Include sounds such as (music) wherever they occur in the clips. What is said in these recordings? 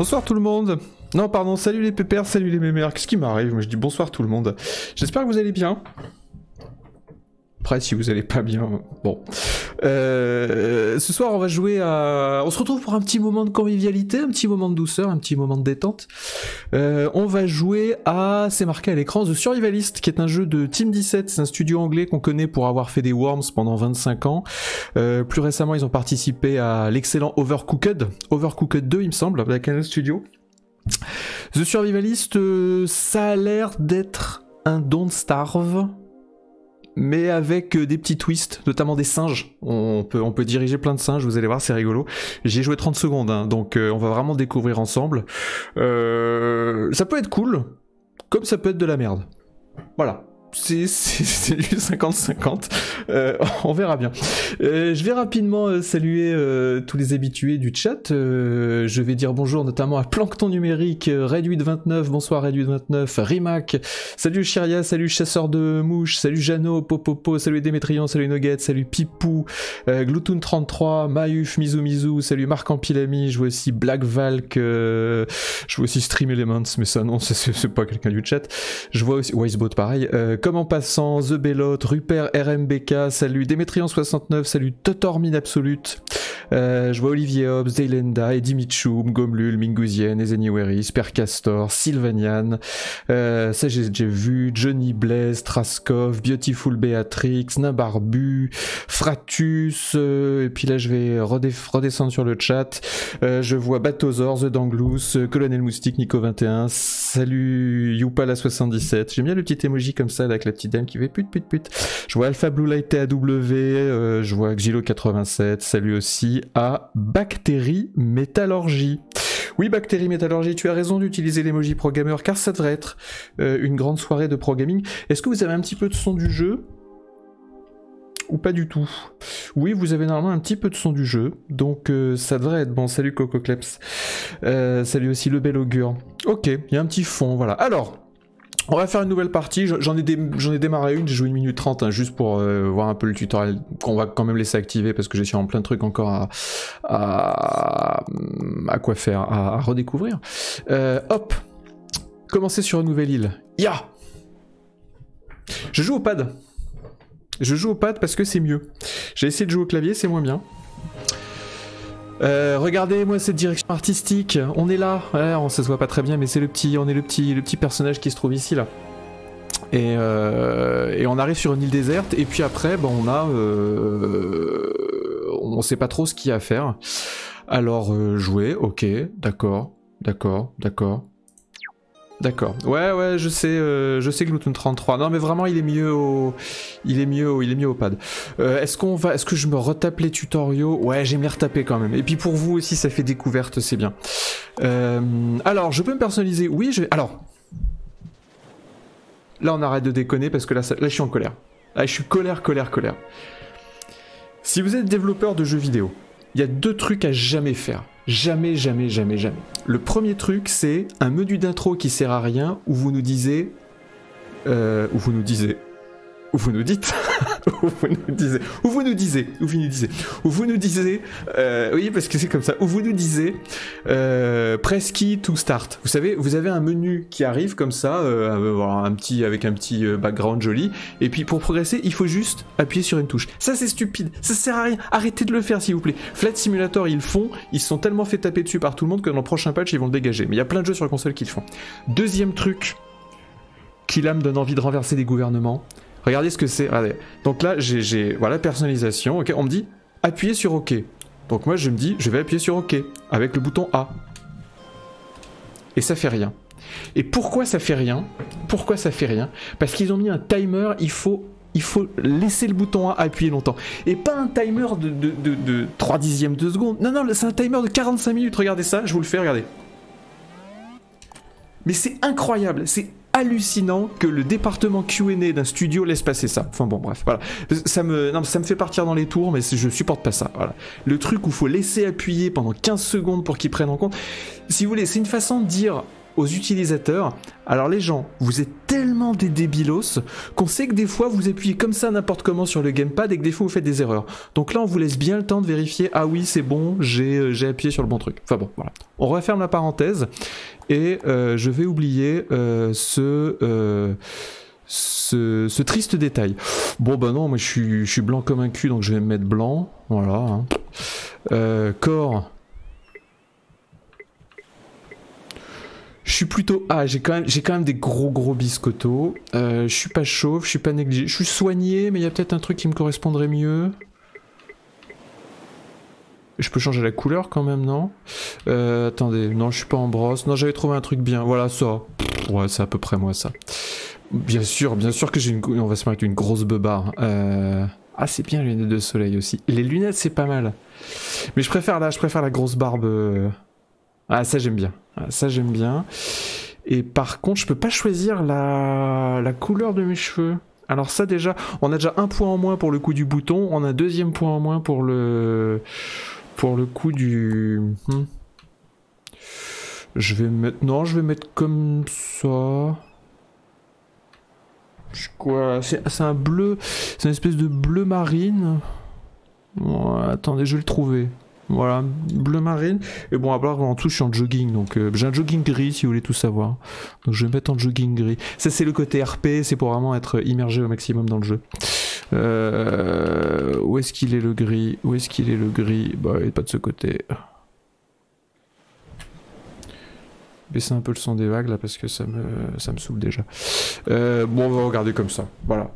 Bonsoir tout le monde. Non, pardon, salut les pépères, salut les mémères. Qu'est-ce qui m'arrive? Moi je dis bonsoir tout le monde. J'espère que vous allez bien. Si vous allez pas bien, bon. Euh, ce soir, on va jouer à. On se retrouve pour un petit moment de convivialité, un petit moment de douceur, un petit moment de détente. Euh, on va jouer à. C'est marqué à l'écran, The Survivalist, qui est un jeu de Team 17. C'est un studio anglais qu'on connaît pour avoir fait des Worms pendant 25 ans. Euh, plus récemment, ils ont participé à l'excellent Overcooked, Overcooked 2, il me semble, avec un studio. The Survivalist, ça a l'air d'être un Don't Starve mais avec euh, des petits twists, notamment des singes. On peut, diriger plein de singes, vous allez voir, c'est rigolo. J'ai joué 30 secondes, hein, donc euh, on va vraiment découvrir ensemble. Euh, ça peut être cool, comme ça peut être de la merde. Voilà (laughs) c'est du 50-50. Euh, on verra bien. Euh, je vais rapidement euh, saluer tous les habitués du chat. je vais dire bonjour notamment à Plancton Numérique, Red829, bonsoir Red829, Rimac, salut Chiria, salut Chasseur de Mouches, salut Jano, Popopo, salut Démétrion, salut Nugget, salut Pipou, Gloutoun33, Maïf, Mizu salut Marc Ampilami, je vois aussi Black Valk, je vois aussi Stream Elements, mais ça non, (laughs) c'est pas quelqu'un du chat. Je vois aussi Wisebot pareil. Comme en passant, The Bellot, Rupert RMBK, salut Démétrion69, salut Totormine Absolute. Euh, je vois Olivier Hobbs, Daylenda, Eddie Mitchum, Gomlul, Minguzien, Ezeniweri, Spercastor, Sylvanian. Euh, ça j'ai vu. Johnny Blaise, Traskov, Beautiful Beatrix, Nabarbu, Fratus. Euh, et puis là je vais redescendre sur le chat. je vois Batozor, The Danglous, Colonel Moustique, Nico21. Salut Youpala77. J'aime bien le petit emoji comme ça avec la petite dame qui fait pute pute pute. Je vois Alpha Blue Light TAW, euh, je vois Xilo87, salut aussi à Bactérie Métallurgie. Oui, Bactérie Métallurgie, tu as raison d'utiliser l'emoji programmer car ça devrait être euh, une grande soirée de programming. Est-ce que vous avez un petit peu de son du jeu? Ou pas du tout? Oui, vous avez normalement un petit peu de son du jeu, donc euh, ça devrait être bon. Salut Coco Kleps. salut aussi le bel augure. Ok, il y a un petit fond, voilà. Alors, on va faire une nouvelle partie, j'en ai, démarré une, j'ai joué une minute 30 hein, juste pour euh, voir un peu le tutoriel qu'on va quand même laisser activer parce que j'ai sûrement plein de trucs encore à quoi faire, à, redécouvrir. Euh, hop, commencer sur une nouvelle île. Ya Je joue au pad. Je joue au pad parce que c'est mieux. J'ai essayé de jouer au clavier, c'est moins bien. Euh, regardez-moi cette direction artistique. On est là. Ouais, on se voit pas très bien, mais c'est le petit, on est le petit, le petit personnage qui se trouve ici là. Et, euh, et on arrive sur une île déserte. Et puis après, bon, on a, euh, on sait pas trop ce qu'il y a à faire. Alors jouer, ok, d'accord, d'accord, d'accord. D'accord. Ouais, ouais, je sais, euh, je sais Glouton 33. Non, mais vraiment, il est mieux au, il est mieux, au... il est mieux au pad. Euh, est-ce qu'on va, est-ce que je me retape les tutoriaux? Ouais, j'aime les retaper quand même. Et puis pour vous aussi, ça fait découverte, c'est bien. Euh, alors, je peux me personnaliser? Oui, je. Alors, là, on arrête de déconner parce que là, là, je suis en colère. Là, je suis colère, colère, colère. Si vous êtes développeur de jeux vidéo, il y a deux trucs à jamais faire. Jamais, jamais, jamais, jamais. Le premier truc, c'est un menu d'intro qui sert à rien où vous nous disiez. Euh, où vous nous disiez où vous nous dites, (laughs) où vous nous disiez, où vous nous disiez, où vous nous disiez, où vous nous disiez, euh, oui parce que c'est comme ça, où vous nous disiez, euh, key to start. Vous savez, vous avez un menu qui arrive comme ça, euh, un petit avec un petit euh, background joli, et puis pour progresser, il faut juste appuyer sur une touche. Ça c'est stupide, ça sert à rien. Arrêtez de le faire s'il vous plaît. Flight Simulator ils le font, ils se sont tellement fait taper dessus par tout le monde que dans le prochain patch ils vont le dégager. Mais il y a plein de jeux sur la console qui le font. Deuxième truc qui là me donne envie de renverser des gouvernements Regardez ce que c'est. Donc là, j'ai voilà personnalisation. Ok, on me dit appuyez sur OK. Donc moi, je me dis, je vais appuyer sur OK avec le bouton A. Et ça fait rien. Et pourquoi ça fait rien? Pourquoi ça fait rien? Parce qu'ils ont mis un timer. Il faut laisser le bouton A appuyer longtemps. Et pas un timer de 3 dixièmes de seconde. Non, non, c'est un timer de 45 minutes. Regardez ça, je vous le fais, regardez. Mais c'est incroyable, c'est hallucinant que le département Q&A d'un studio laisse passer ça. Enfin bon, bref, voilà. Ça me, non, ça me fait partir dans les tours, mais je supporte pas ça. Voilà. Le truc où faut laisser appuyer pendant 15 secondes pour qu'il prenne en compte. Si vous voulez, c'est une façon de dire aux utilisateurs. Alors les gens, vous êtes tellement des débilos qu'on sait que des fois vous appuyez comme ça n'importe comment sur le gamepad et que des fois vous faites des erreurs. Donc là on vous laisse bien le temps de vérifier, ah oui c'est bon, j'ai euh, appuyé sur le bon truc. Enfin bon, voilà. On referme la parenthèse et euh, je vais oublier euh, ce... Ce, triste détail. Bon bah non, moi je suis, je blanc comme un cul, donc je vais me mettre blanc. Voilà. Hein. corps, Je suis plutôt ah j'ai quand même quand même des gros gros biscottos. Euh, je suis pas chauve, je suis pas négligé, je suis soigné, mais il y a peut-être un truc qui me correspondrait mieux. Je peux changer la couleur quand même, non? Euh, Attendez, non, je suis pas en brosse. Non, j'avais trouvé un truc bien. Voilà, ça. Ouais, c'est à peu près moi, ça. Bien sûr, bien sûr que j'ai une... On va se mettre une grosse beubare. Euh... Ah, c'est bien les lunettes de soleil aussi. Les lunettes, c'est pas mal. Mais je préfère là, je préfère la grosse barbe... Euh, ah, ça j'aime bien. Ah, ça j'aime bien. Et par contre, je peux pas choisir la, la couleur de mes cheveux. Alors ça déjà, on a déjà un point en moins pour le coup du bouton, on a un deuxième point en moins pour le pour le coup du. Hmm. Je vais mettre, non, je vais mettre comme ça. Quoi C'est un bleu, c'est une espèce de bleu marine. attendez, je vais le trouver. Voilà, bleu marine. Et bon, à part en dessous, je suis en jogging. Donc, euh, j'ai un jogging gris si vous voulez tout savoir. Donc, je vais mettre en jogging gris. Ça, c'est le côté RP. C'est pour vraiment être immergé au maximum dans le jeu. Euh, où est-ce qu'il est le gris? Où est-ce qu'il est le gris? Bah, il est pas de ce côté. Baisser un peu le son des vagues là parce que ça me, ça me saoule déjà. Euh, bon, on va regarder comme ça. Voilà.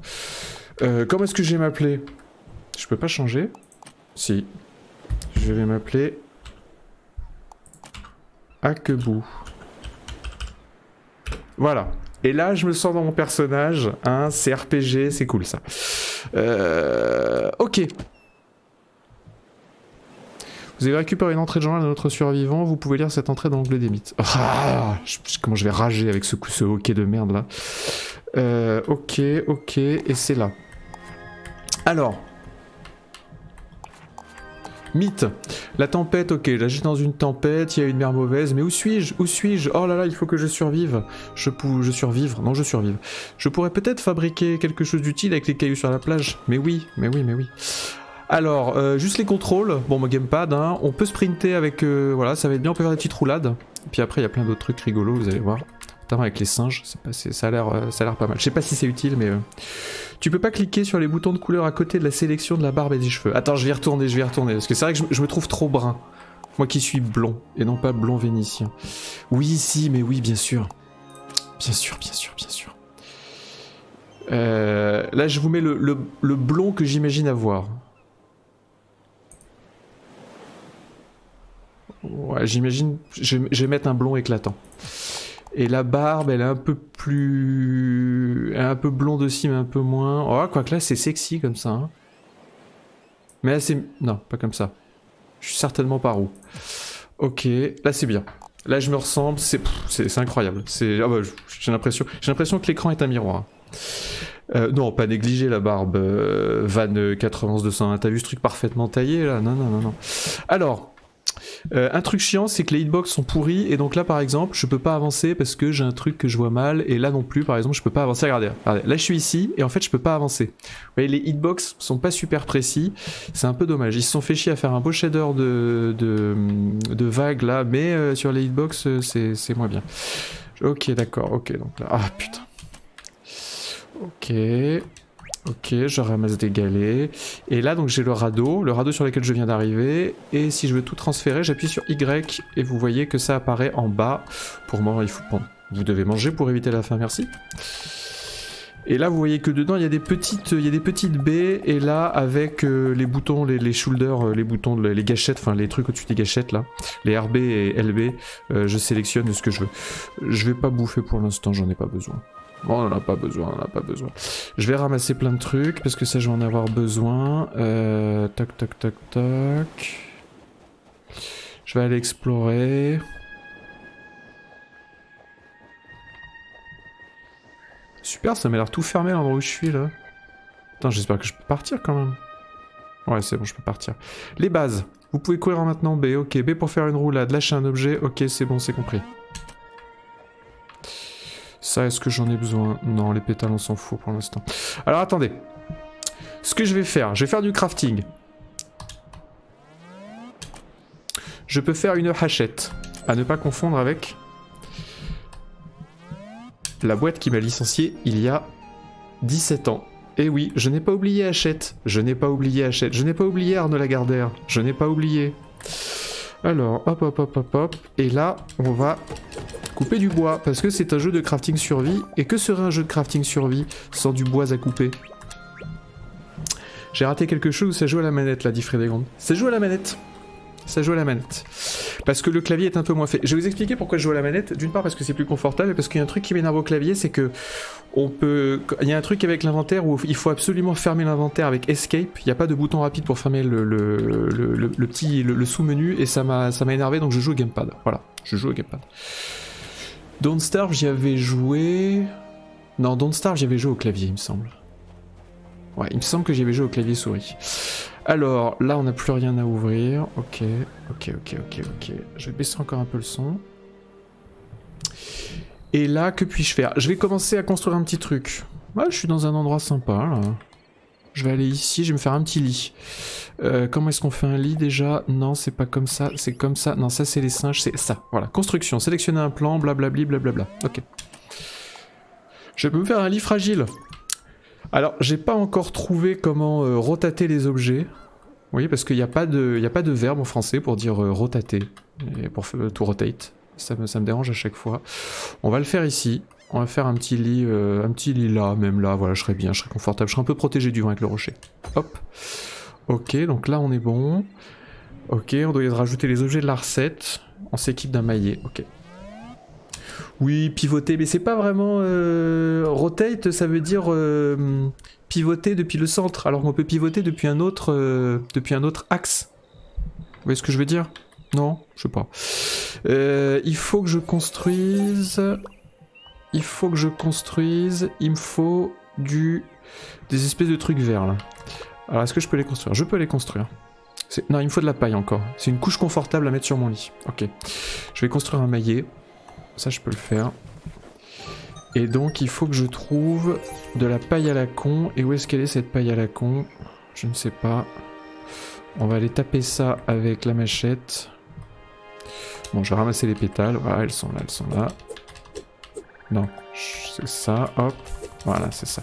comment est-ce que j'ai m'appeler? Je peux pas changer? Si, je vais m'appeler Akebou. Voilà. Et là, je me sens dans mon personnage. Hein, c'est RPG, c'est cool ça. Euh, ok. Vous avez récupéré une entrée de journal de notre survivant. Vous pouvez lire cette entrée dans l'onglet des mythes. Ah, comment je vais rager avec ce, ce hockey de merde là. Euh, ok, ok. Et c'est là. Alors, Mythe. La tempête, ok, là j'ai dans une tempête, il y a une mer mauvaise, mais où suis-je Où suis-je? Oh là là, il faut que je survive. Je peux, je survivre Non, je survive. Je pourrais peut-être fabriquer quelque chose d'utile avec les cailloux sur la plage. Mais oui, mais oui, mais oui. Alors, euh, juste les contrôles. Bon, mon gamepad, hein. on peut sprinter avec... Euh, voilà, ça va être bien, on peut faire des petites roulades. Puis après, il y a plein d'autres trucs rigolos, vous allez voir. Notamment avec les singes, pas, ça a l'air euh, pas mal. Je sais pas si c'est utile, mais... Tu peux pas cliquer sur les boutons de couleur à côté de la sélection de la barbe et des cheveux. Attends, je vais y retourner, je vais y retourner. Parce que c'est vrai que je, me trouve trop brun. Moi qui suis blond, et non pas blond vénitien. Oui, si, mais oui, bien sûr. Bien sûr, bien sûr, bien sûr. Euh, là, je vous mets le, le blond que j'imagine avoir. Ouais, j'imagine... Je vais mettre un blond éclatant. Et la barbe, elle est un peu plus... Elle est un peu blonde aussi, mais un peu moins. Oh, quoique là, c'est sexy comme ça. Hein. Mais là, c'est... Non, pas comme ça. Je suis certainement pas roux. Ok, là, c'est bien. Là, je me ressemble, c'est incroyable. C'est ah bah, j'ai l'impression que l'écran est un miroir. Euh, non, pas négliger la barbe euh, Van 91 201. T'as vu ce truc parfaitement taillé là? Non, non, non, non. Alors, euh, un truc chiant, c'est que les hitbox sont pourris, et donc là par exemple, je peux pas avancer parce que j'ai un truc que je vois mal, et là non plus, par exemple, je peux pas avancer. Regardez, là je suis ici, et en fait je peux pas avancer. Vous voyez, les hitbox sont pas super précis, c'est un peu dommage. Ils se sont fait chier à faire un beau shader de, de, vagues là, mais euh, sur les hitbox, euh, c'est moins bien. Ok, d'accord, ok, donc là. Ah putain. Ok. Ok, je ramasse des galets. Et là, donc j'ai le radeau, le radeau sur lequel je viens d'arriver. Et si je veux tout transférer, j'appuie sur Y et vous voyez que ça apparaît en bas. Pour moi, il faut... Bon, vous devez manger pour éviter la faim, merci. Et là, vous voyez que dedans, il y a des petites, il y a des petites baies. Et là, avec euh, les boutons, les, shoulders, euh, les boutons, les, gâchettes, enfin les trucs au-dessus des gâchettes là, les RB et LB, euh, je sélectionne ce que je veux. Je vais pas bouffer pour l'instant, j'en ai pas besoin. On en a pas besoin, on en a pas besoin. Je vais ramasser plein de trucs, parce que ça, je vais en avoir besoin. Euh, toc, toc, toc, toc. Je vais aller explorer. Super, ça m'a l'air tout fermé l'endroit où je suis, là. Attends, j'espère que je peux partir, quand même. Ouais, c'est bon, je peux partir. Les bases. Vous pouvez courir en maintenant B. Ok, B pour faire une roulade. Lâcher un objet. Ok, c'est bon, c'est compris. Ça, est-ce que j'en ai besoin? Non, les pétales, on s'en fout pour l'instant. Alors attendez. Ce que je vais faire, je vais faire du crafting. Je peux faire une hachette. À ne pas confondre avec la boîte qui m'a licencié il y a 17 ans. Et oui, je n'ai pas oublié Hachette. Je n'ai pas oublié Hachette. Je n'ai pas oublié Arnaud Lagardère. Je n'ai pas oublié. Alors, hop, hop, hop, hop, hop. Et là, on va couper du bois. Parce que c'est un jeu de crafting survie. Et que serait un jeu de crafting survie sans du bois à couper? J'ai raté quelque chose, ça joue à la manette, là, dit Frédéric. Ça joue à la manette ça joue à la manette. Parce que le clavier est un peu moins fait. Je vais vous expliquer pourquoi je joue à la manette. D'une part parce que c'est plus confortable et parce qu'il y a un truc qui m'énerve au clavier, c'est que. Il y a un truc avec l'inventaire où il faut absolument fermer l'inventaire avec Escape. Il n'y a pas de bouton rapide pour fermer le, petit le, sous-menu et ça m'a ça m'a énervé donc je joue au gamepad. Voilà, je joue au gamepad. Don't Starve, j'y avais joué. Non, Don't Starve, j'y avais joué au clavier, il me semble. Ouais, il me semble que j'y avais joué au clavier souris. Alors, là, on n'a plus rien à ouvrir. Ok, ok, ok, ok, ok. Je vais baisser encore un peu le son. Et là, que puis-je faire? Je vais commencer à construire un petit truc. Ouais, je suis dans un endroit sympa, là. Je vais aller ici, je vais me faire un petit lit. Euh, comment est-ce qu'on fait un lit déjà? Non, c'est pas comme ça, c'est comme ça. Non, ça c'est les singes, c'est ça. Voilà, construction, sélectionner un plan, blablabli, blablabla. Ok. Je peux me faire un lit fragile. Alors, j'ai pas encore trouvé comment euh, rotater les objets. Oui, parce qu'il n'y a, pas de, verbe en français pour dire euh, rotater, pour euh, rotate. Ça me, dérange à chaque fois. On va le faire ici. On va faire un petit lit, un petit lit là, même là. Voilà, je serai bien, je serai confortable. Je serai un peu protégé du vent avec le rocher. Hop. Ok, donc là on est bon. Ok, on doit y rajouter les objets de la recette. On s'équipe d'un maillet. Ok. Oui, pivoter, mais c'est pas vraiment... Euh, rotate, ça veut dire euh, pivoter depuis le centre, alors qu'on peut pivoter depuis un autre, euh, depuis un autre axe. Vous voyez ce que je veux dire? Non? Je sais pas. il faut que je construise... Il faut que je construise... Il me faut du... Des espèces de trucs verts, là. Alors, est-ce que je peux les construire? Je peux les construire. Non, il me faut de la paille encore. C'est une couche confortable à mettre sur mon lit. Ok. Je vais construire un maillet. Ça, je peux le faire. Et donc, il faut que je trouve de la paille à la con. Et où est-ce qu'elle est, cette paille à la con? Je ne sais pas. On va aller taper ça avec la machette. Bon, je vais ramasser les pétales. Voilà, elles sont là, elles sont là. Non, c'est ça, hop. Voilà, c'est ça.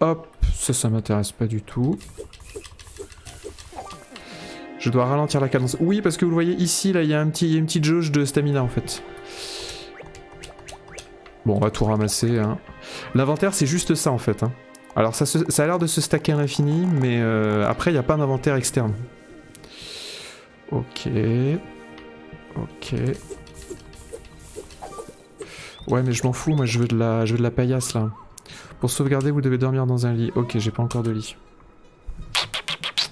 Hop, ça, ça m'intéresse pas du tout. Je dois ralentir la cadence. Oui, parce que vous le voyez ici, là, il y, a une petite jauge de stamina, en fait. Bon, on va tout ramasser. Hein. L'inventaire, c'est juste ça, en fait. Hein. Alors, ça, ça, a l'air de se stacker à l'infini, mais euh, après, il n'y a pas d'inventaire externe. Ok. Ok. Ouais, mais je m'en fous, moi, je veux, de la, je veux de la paillasse, là. Pour sauvegarder, vous devez dormir dans un lit. Ok, j'ai pas encore de lit.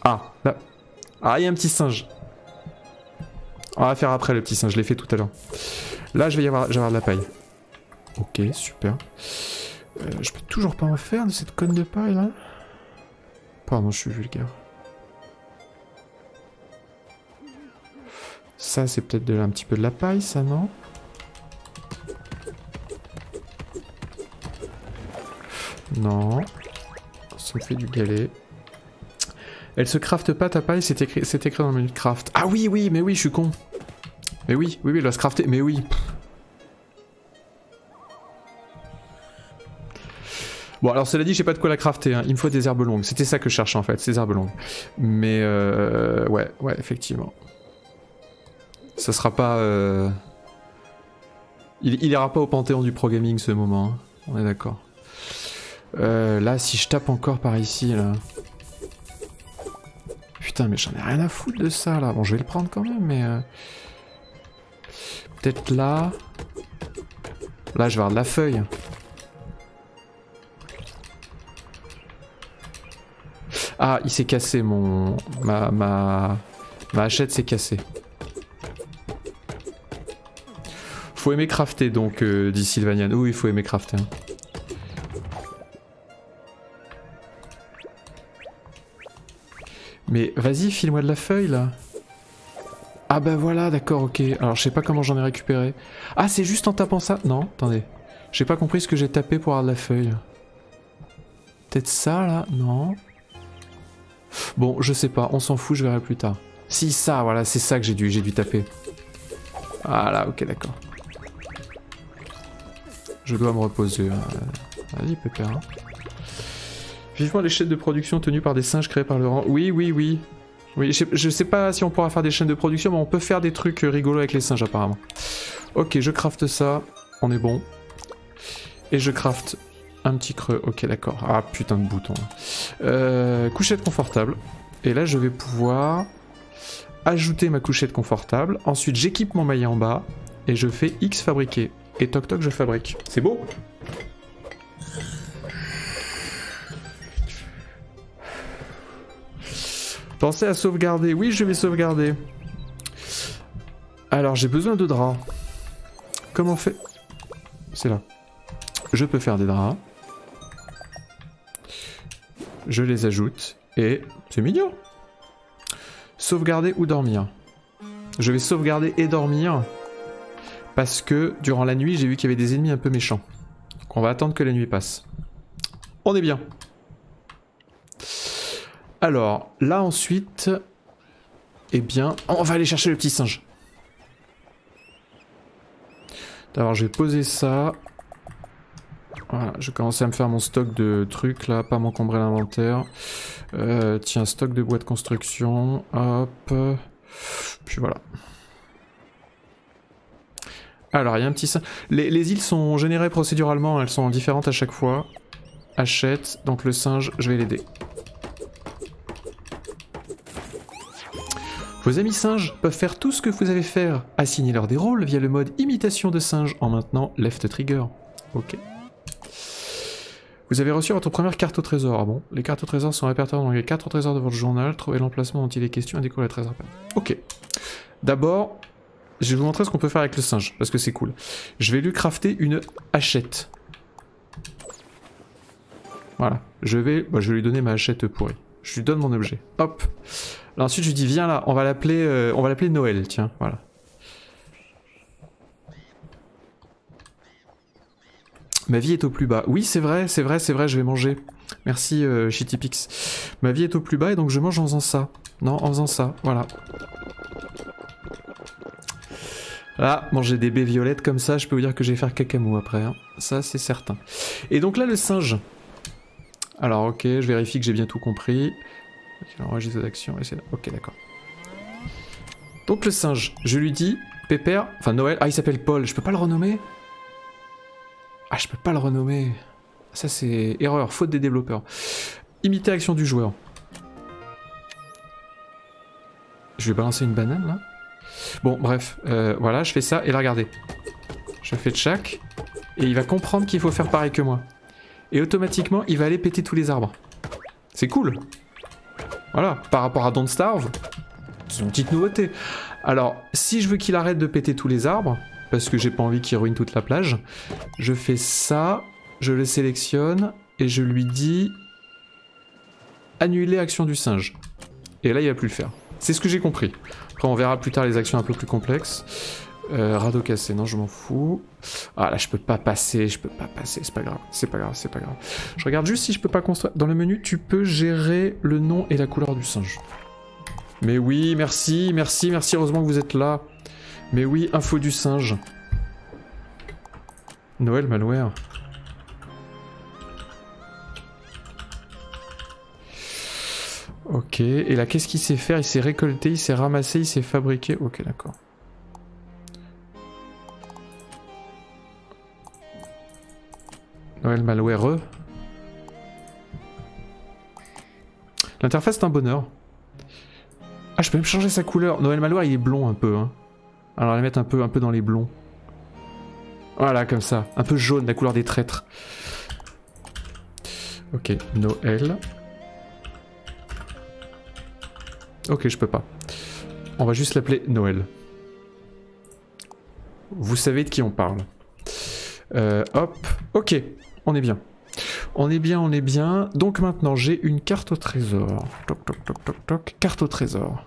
Ah, là, ah, il y a un petit singe. On va faire après le petit singe, je l'ai fait tout à l'heure. Là, je vais y avoir, de la paille. Ok, super. Euh, je peux toujours pas en faire de cette conne de paille là Pardon, je suis vulgaire. Ça, c'est peut-être un petit peu de la paille, ça, non? Non. Ça me fait du galet. Elle se crafte pas ta paille, c'est écrit, écrit dans le menu craft. Ah oui, oui, mais oui, je suis con. Mais oui, oui, oui, elle va se crafter, mais oui. Bon, alors cela dit, j'ai pas de quoi la crafter, hein. il me faut des herbes longues. C'était ça que je cherchais en fait, ces herbes longues. Mais euh, ouais, ouais, effectivement. Ça sera pas... Euh... Il, il ira pas au panthéon du programming ce moment, hein. on est d'accord. Euh, là, si je tape encore par ici, là... Putain, mais j'en ai rien à foutre de ça, là. Bon, je vais le prendre quand même, mais... Euh, peut-être là... Là, je vais avoir de la feuille. Ah, il s'est cassé, mon... Ma... Ma, ma hachette s'est cassée. Faut aimer crafter, donc, euh, dit Sylvanian. Oui, il faut aimer crafter. Hein. Mais vas-y, file-moi de la feuille là. Ah bah voilà, d'accord, ok. Alors je sais pas comment j'en ai récupéré. Ah, c'est juste en tapant ça Non, attendez. J'ai pas compris ce que j'ai tapé pour avoir de la feuille. Peut-être ça là? Non. Bon, je sais pas, on s'en fout, je verrai plus tard. Si, ça, voilà, c'est ça que j'ai dû, dû taper. Voilà, ok, d'accord. Je dois me reposer. Hein. Vas-y, pépère. Hein. Vivement les chaînes de production tenues par des singes créés par le rang. Oui, oui, oui. Oui, je, sais pas si on pourra faire des chaînes de production, mais on peut faire des trucs rigolos avec les singes apparemment. Ok, je craft ça. On est bon. Et je craft un petit creux. Ok, d'accord. Ah, putain de bouton. Euh, couchette confortable. Et là, je vais pouvoir ajouter ma couchette confortable. Ensuite, j'équipe mon maillet en bas. Et je fais X fabriquer. Et toc toc, je fabrique. C'est beau Pensez à sauvegarder. Oui, je vais sauvegarder. Alors, j'ai besoin de draps. Comment fait? C'est là. Je peux faire des draps. Je les ajoute. Et c'est mignon. Sauvegarder ou dormir? Je vais sauvegarder et dormir. Parce que durant la nuit, j'ai vu qu'il y avait des ennemis un peu méchants. Donc on va attendre que la nuit passe. On est bien. Alors, là ensuite, eh bien, on va aller chercher le petit singe. Alors, je vais poser ça. Voilà, je vais commencer à me faire mon stock de trucs là, pas m'encombrer l'inventaire. Euh, tiens, stock de bois de construction. Hop. Puis voilà. Alors, il y a un petit... Les, les îles sont générées procéduralement, elles sont différentes à chaque fois. Achète, donc le singe, je vais l'aider. Vos amis singes peuvent faire tout ce que vous avez faire, assigner-leur des rôles via le mode imitation de singe en maintenant left trigger. Ok. Vous avez reçu votre première carte au trésor. Ah bon? Les cartes au trésor sont répertoriées dans les cartes au trésor de votre journal. Trouvez l'emplacement dont il est question et découvrez le trésor. Ok. D'abord, je vais vous montrer ce qu'on peut faire avec le singe, parce que c'est cool. Je vais lui crafter une hachette. Voilà. Je vais, bah, je vais lui donner ma hachette pourrie. Je lui donne mon objet. Hop ensuite je lui dis viens là, on va l'appeler euh, on va l'appeler Noël, tiens, voilà. Ma vie est au plus bas. Oui, c'est vrai, c'est vrai, c'est vrai, je vais manger. Merci euh, Shittypix. Ma vie est au plus bas et donc je mange en faisant ça. Non, en faisant ça, voilà. Ah, manger des baies violettes comme ça, je peux vous dire que je vais faire cacamou après. Hein. Ça, c'est certain. Et donc là, le singe. Alors, ok, je vérifie que j'ai bien tout compris. Enregistre d'action, et c'est là. Ok, d'accord. Donc le singe, je lui dis, Pépère, enfin Noël, ah il s'appelle Paul, je peux pas le renommer? Ah je peux pas le renommer. Ça c'est erreur, faute des développeurs. Imiter l'action du joueur. Je vais balancer une banane là. Bon bref, euh, voilà, je fais ça, et là regardez. Je fais chaque, et il va comprendre qu'il faut faire pareil que moi. Et automatiquement, il va aller péter tous les arbres. C'est cool voilà, par rapport à Don't Starve, c'est une petite nouveauté. Alors, si je veux qu'il arrête de péter tous les arbres, parce que j'ai pas envie qu'il ruine toute la plage, je fais ça, je le sélectionne, et je lui dis... Annuler action du singe. Et là, il va plus le faire. C'est ce que j'ai compris. Après, on verra plus tard les actions un peu plus complexes. Euh, radeau cassé, non, je m'en fous. Ah là, je peux pas passer, je peux pas passer, c'est pas grave, c'est pas grave, c'est pas grave. Je regarde juste si je peux pas construire. Dans le menu, tu peux gérer le nom et la couleur du singe. Mais oui, merci, merci, merci, heureusement que vous êtes là. Mais oui, info du singe. Noël malware. Ok, et là, qu'est-ce qu'il sait faire? Il s'est récolté, il s'est ramassé, il s'est fabriqué. Ok, d'accord. Noël malware. L'interface est un bonheur. Ah, je peux même changer sa couleur. Noël malware, il est blond un peu. Hein. Alors, les mettre un peu, un peu dans les blonds. Voilà, comme ça. Un peu jaune, la couleur des traîtres. Ok, Noël. Ok, je peux pas. On va juste l'appeler Noël. Vous savez de qui on parle. Euh, hop, ok. On est bien. On est bien, on est bien. Donc maintenant, j'ai une carte au trésor. Toc, toc, toc, toc, toc. Carte au trésor.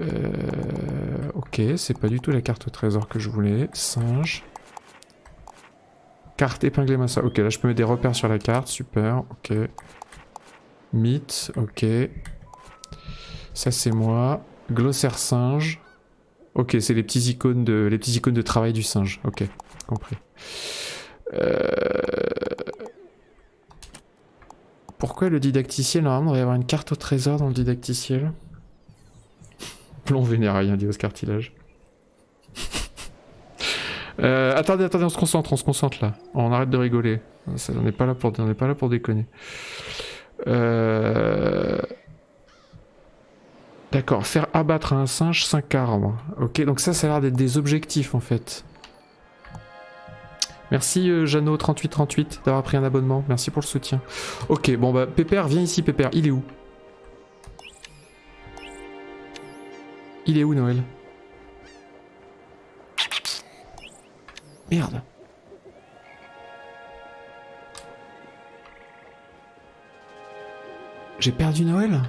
Euh, ok, c'est pas du tout la carte au trésor que je voulais. Singe. Carte, épinglez-moi ça. Ok, là je peux mettre des repères sur la carte, super, ok. Mythe, ok. Ça c'est moi. Glossaire singe. Ok, c'est les petits icônes de icônes de travail du singe. Ok, compris. Euh... Pourquoi le didacticiel Normalement, il devrait y avoir une carte au trésor dans le didacticiel. (laughs) Plomb vénère, rien dit cartilage. (laughs) euh, attendez, attendez, on se concentre, on se concentre là. On arrête de rigoler. on n'est pas là pour, pas pour déconner. Euh... D'accord, faire abattre un singe 5 arbres. Ok, donc ça, ça a l'air d'être des objectifs en fait. Merci euh, Jeannot3838 d'avoir pris un abonnement. Merci pour le soutien. Ok, bon bah Pépère, viens ici Pépère. Il est où? Il est où Noël? Merde. J'ai perdu Noël?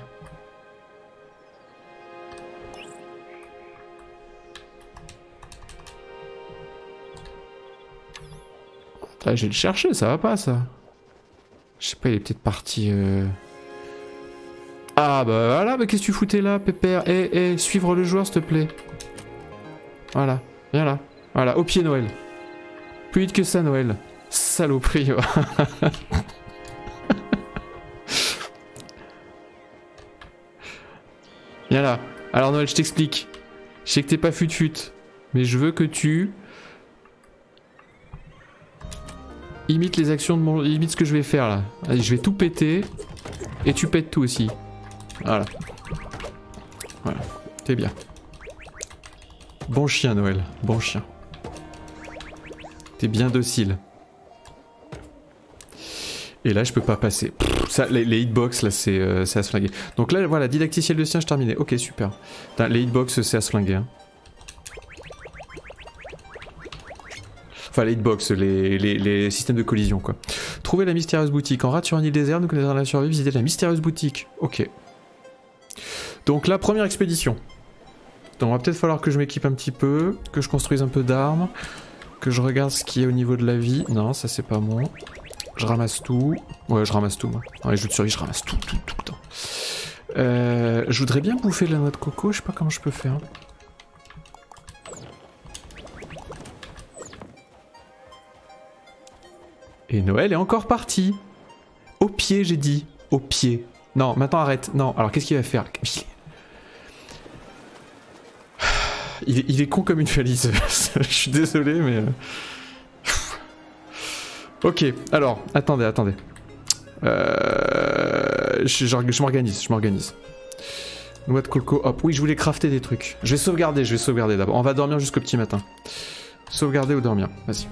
Ah, je vais le chercher, ça va pas ça. Je sais pas, il est peut-être parti... Euh... Ah bah voilà, bah qu'est-ce que tu foutais là, Pépère? Eh, eh, suivre le joueur, s'il te plaît. Voilà, viens là. Voilà, au pied Noël. Plus vite que ça, Noël. Saloperie. (laughs) viens là. Alors Noël, je t'explique. Je sais que t'es pas fut-fut, mais je veux que tu imite les actions de mon... Imite ce que je vais faire là. Je vais tout péter. Et tu pètes tout aussi. Voilà. Voilà. T'es bien. Bon chien Noël. Bon chien. T'es bien docile. Et là, je peux pas passer. ça, les, hitbox, là, c'est euh, à se flinguer. Donc là, voilà, didacticiel de je terminé. Ok, super. les hitbox, c'est à se flinguer. Hein. Enfin, les hitbox, les, systèmes de collision, quoi. Trouver la mystérieuse boutique. En rate sur un île désert, nous connaissons la survie, visiter la mystérieuse boutique. Ok. Donc, la première expédition. Donc, va peut-être falloir que je m'équipe un petit peu, que je construise un peu d'armes, que je regarde ce qu'il y a au niveau de la vie. Non, ça, c'est pas bon. Je ramasse tout. Ouais, je ramasse tout, moi. Dans les jeux de survie, je ramasse tout, tout, tout le temps. Euh, je voudrais bien bouffer de la noix de coco, je sais pas comment je peux faire. Et Noël est encore parti. Au pied, j'ai dit. Au pied. Non, maintenant arrête. Non, alors qu'est-ce qu'il va faire (sighs) il est... con comme une valise. (laughs) Je suis désolé, mais... Euh, ok, alors, attendez, attendez. Euh... Je, je m'organise, je m'organise. Noix de coco, hop. Oui, je voulais crafter des trucs. Je vais sauvegarder, je vais sauvegarder d'abord. On va dormir jusqu'au petit matin. Sauvegarder ou dormir, vas-y.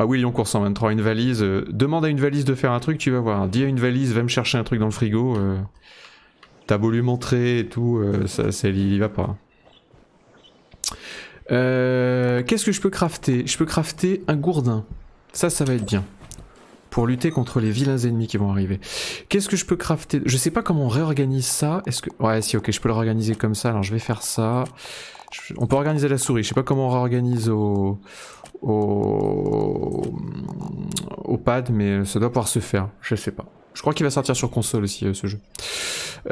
Ah oui, Lyon Cours 123, une valise. Euh, demande à une valise de faire un truc, tu vas voir. Dis à une valise, va me chercher un truc dans le frigo. Euh, T'as beau lui montrer et tout, euh, ça, ça, il y va pas. Qu'est-ce que je peux crafter? Je peux crafter un gourdin. Ça, ça va être bien. Pour lutter contre les vilains ennemis qui vont arriver. Qu'est-ce que je peux crafter? Je sais pas comment on réorganise ça. Est-ce que... Ouais, si, ok, je peux le réorganiser comme ça. Alors, je vais faire ça. On peut organiser la souris. Je sais pas comment on réorganise au pad, mais ça doit pouvoir se faire. Je sais pas. Je crois qu'il va sortir sur console aussi euh, ce jeu.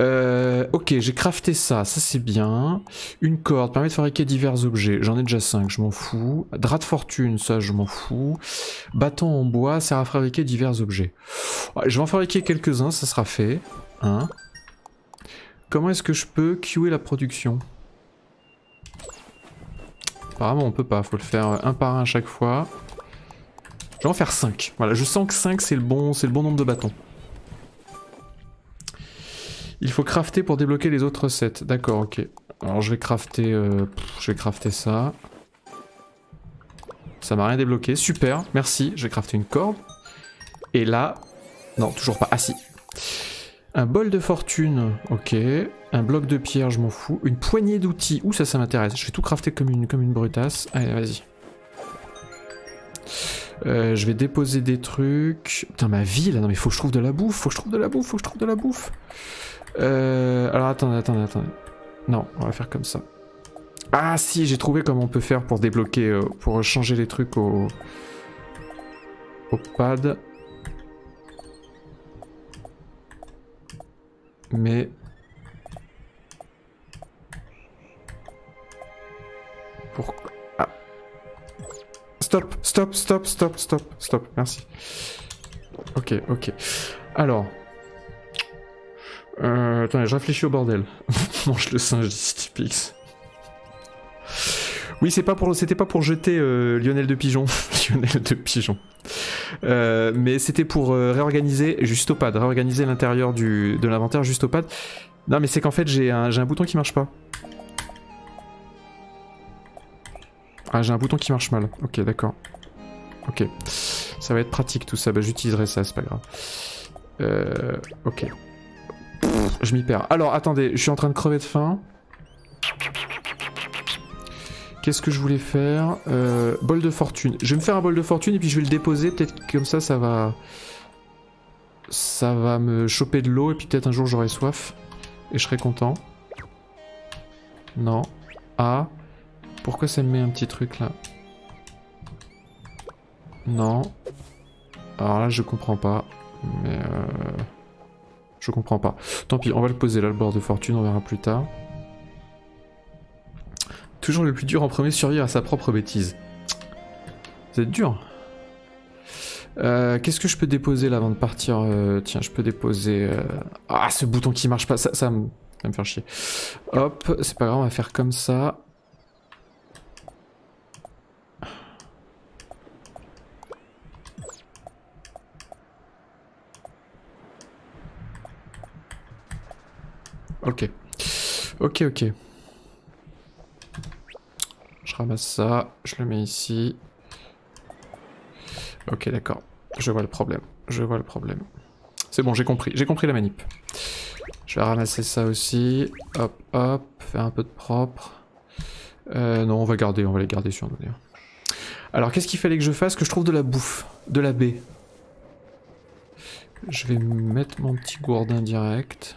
Euh, ok, j'ai crafté ça, ça c'est bien. Une corde permet de fabriquer divers objets. J'en ai déjà 5, je m'en fous. Drap de fortune, ça je m'en fous. Bâton en bois sert à fabriquer divers objets. je vais en fabriquer quelques-uns, ça sera fait. Hein. Comment est-ce que je peux queuer la production? Apparemment on peut pas, faut le faire un par un à chaque fois. Je vais en faire 5. Voilà, je sens que 5 c'est le, bon, nombre de bâtons. Il faut crafter pour débloquer les autres recettes. D'accord, ok. Alors je vais crafter, euh, je vais crafter ça. Ça m'a rien débloqué. Super, merci. Je vais crafter une corde. Et là... Non, toujours pas. Ah si. Un bol de fortune, ok. Un bloc de pierre, je m'en fous. Une poignée d'outils, ouh ça, ça m'intéresse. Je vais tout crafter comme une, comme une brutasse. Allez, vas-y. Euh, je vais déposer des trucs. Putain, ma vie là, non mais faut que je trouve de la bouffe, faut que je trouve de la bouffe, faut que je trouve de la bouffe. Euh, alors attendez, attendez, attendez. Non, on va faire comme ça. Ah si, j'ai trouvé comment on peut faire pour débloquer, euh, pour changer les trucs au, au pad. Mais... Stop, stop, stop, stop, stop, stop, merci. Ok, ok. Alors... Euh, attendez, je réfléchis au bordel. (laughs) Mange le singe d'ici Pix. Oui, c'est pas pour, c'était pas pour jeter euh, Lionel de Pigeon, (laughs) Lionel de Pigeon. Euh, mais c'était pour réorganiser juste au pad, réorganiser l'intérieur de l'inventaire juste au pad. Non, mais c'est qu'en fait j'ai un, un bouton qui marche pas. Ah, j'ai un bouton qui marche mal. Ok, d'accord. Ok. Ça va être pratique tout ça. Bah, j'utiliserai ça, c'est pas grave. Euh, ok. je m'y perds. Alors, attendez, je suis en train de crever de faim. Qu'est-ce que je voulais faire? Euh, Bol de fortune. Je vais me faire un bol de fortune et puis je vais le déposer. Peut-être comme ça, ça va... Ça va me choper de l'eau et puis peut-être un jour j'aurai soif. Et je serai content. Non. Ah. Pourquoi ça me met un petit truc là Non. Alors là, je comprends pas. Mais euh... Je comprends pas. Tant pis, on va le poser là, le bord de fortune, on verra plus tard. Toujours le plus dur en premier, survivre à sa propre bêtise. Vous êtes dur. Euh, Qu'est-ce que je peux déposer là avant de partir euh, Tiens, je peux déposer... Ah, ce bouton qui marche pas, ça, ça, me... ça me faire chier. Hop, c'est pas grave, on va faire comme ça. Ok. Ok, ok. Je ramasse ça, je le mets ici. Ok, d'accord. Je vois le problème. Je vois le problème. C'est bon, j'ai compris. J'ai compris la manip. Je vais ramasser ça aussi. Hop, hop. Faire un peu de propre. Euh, non, on va garder. On va les garder sur nous. Alors, qu'est-ce qu'il fallait que je fasse Que je trouve de la bouffe. De la baie. Je vais mettre mon petit gourdin direct.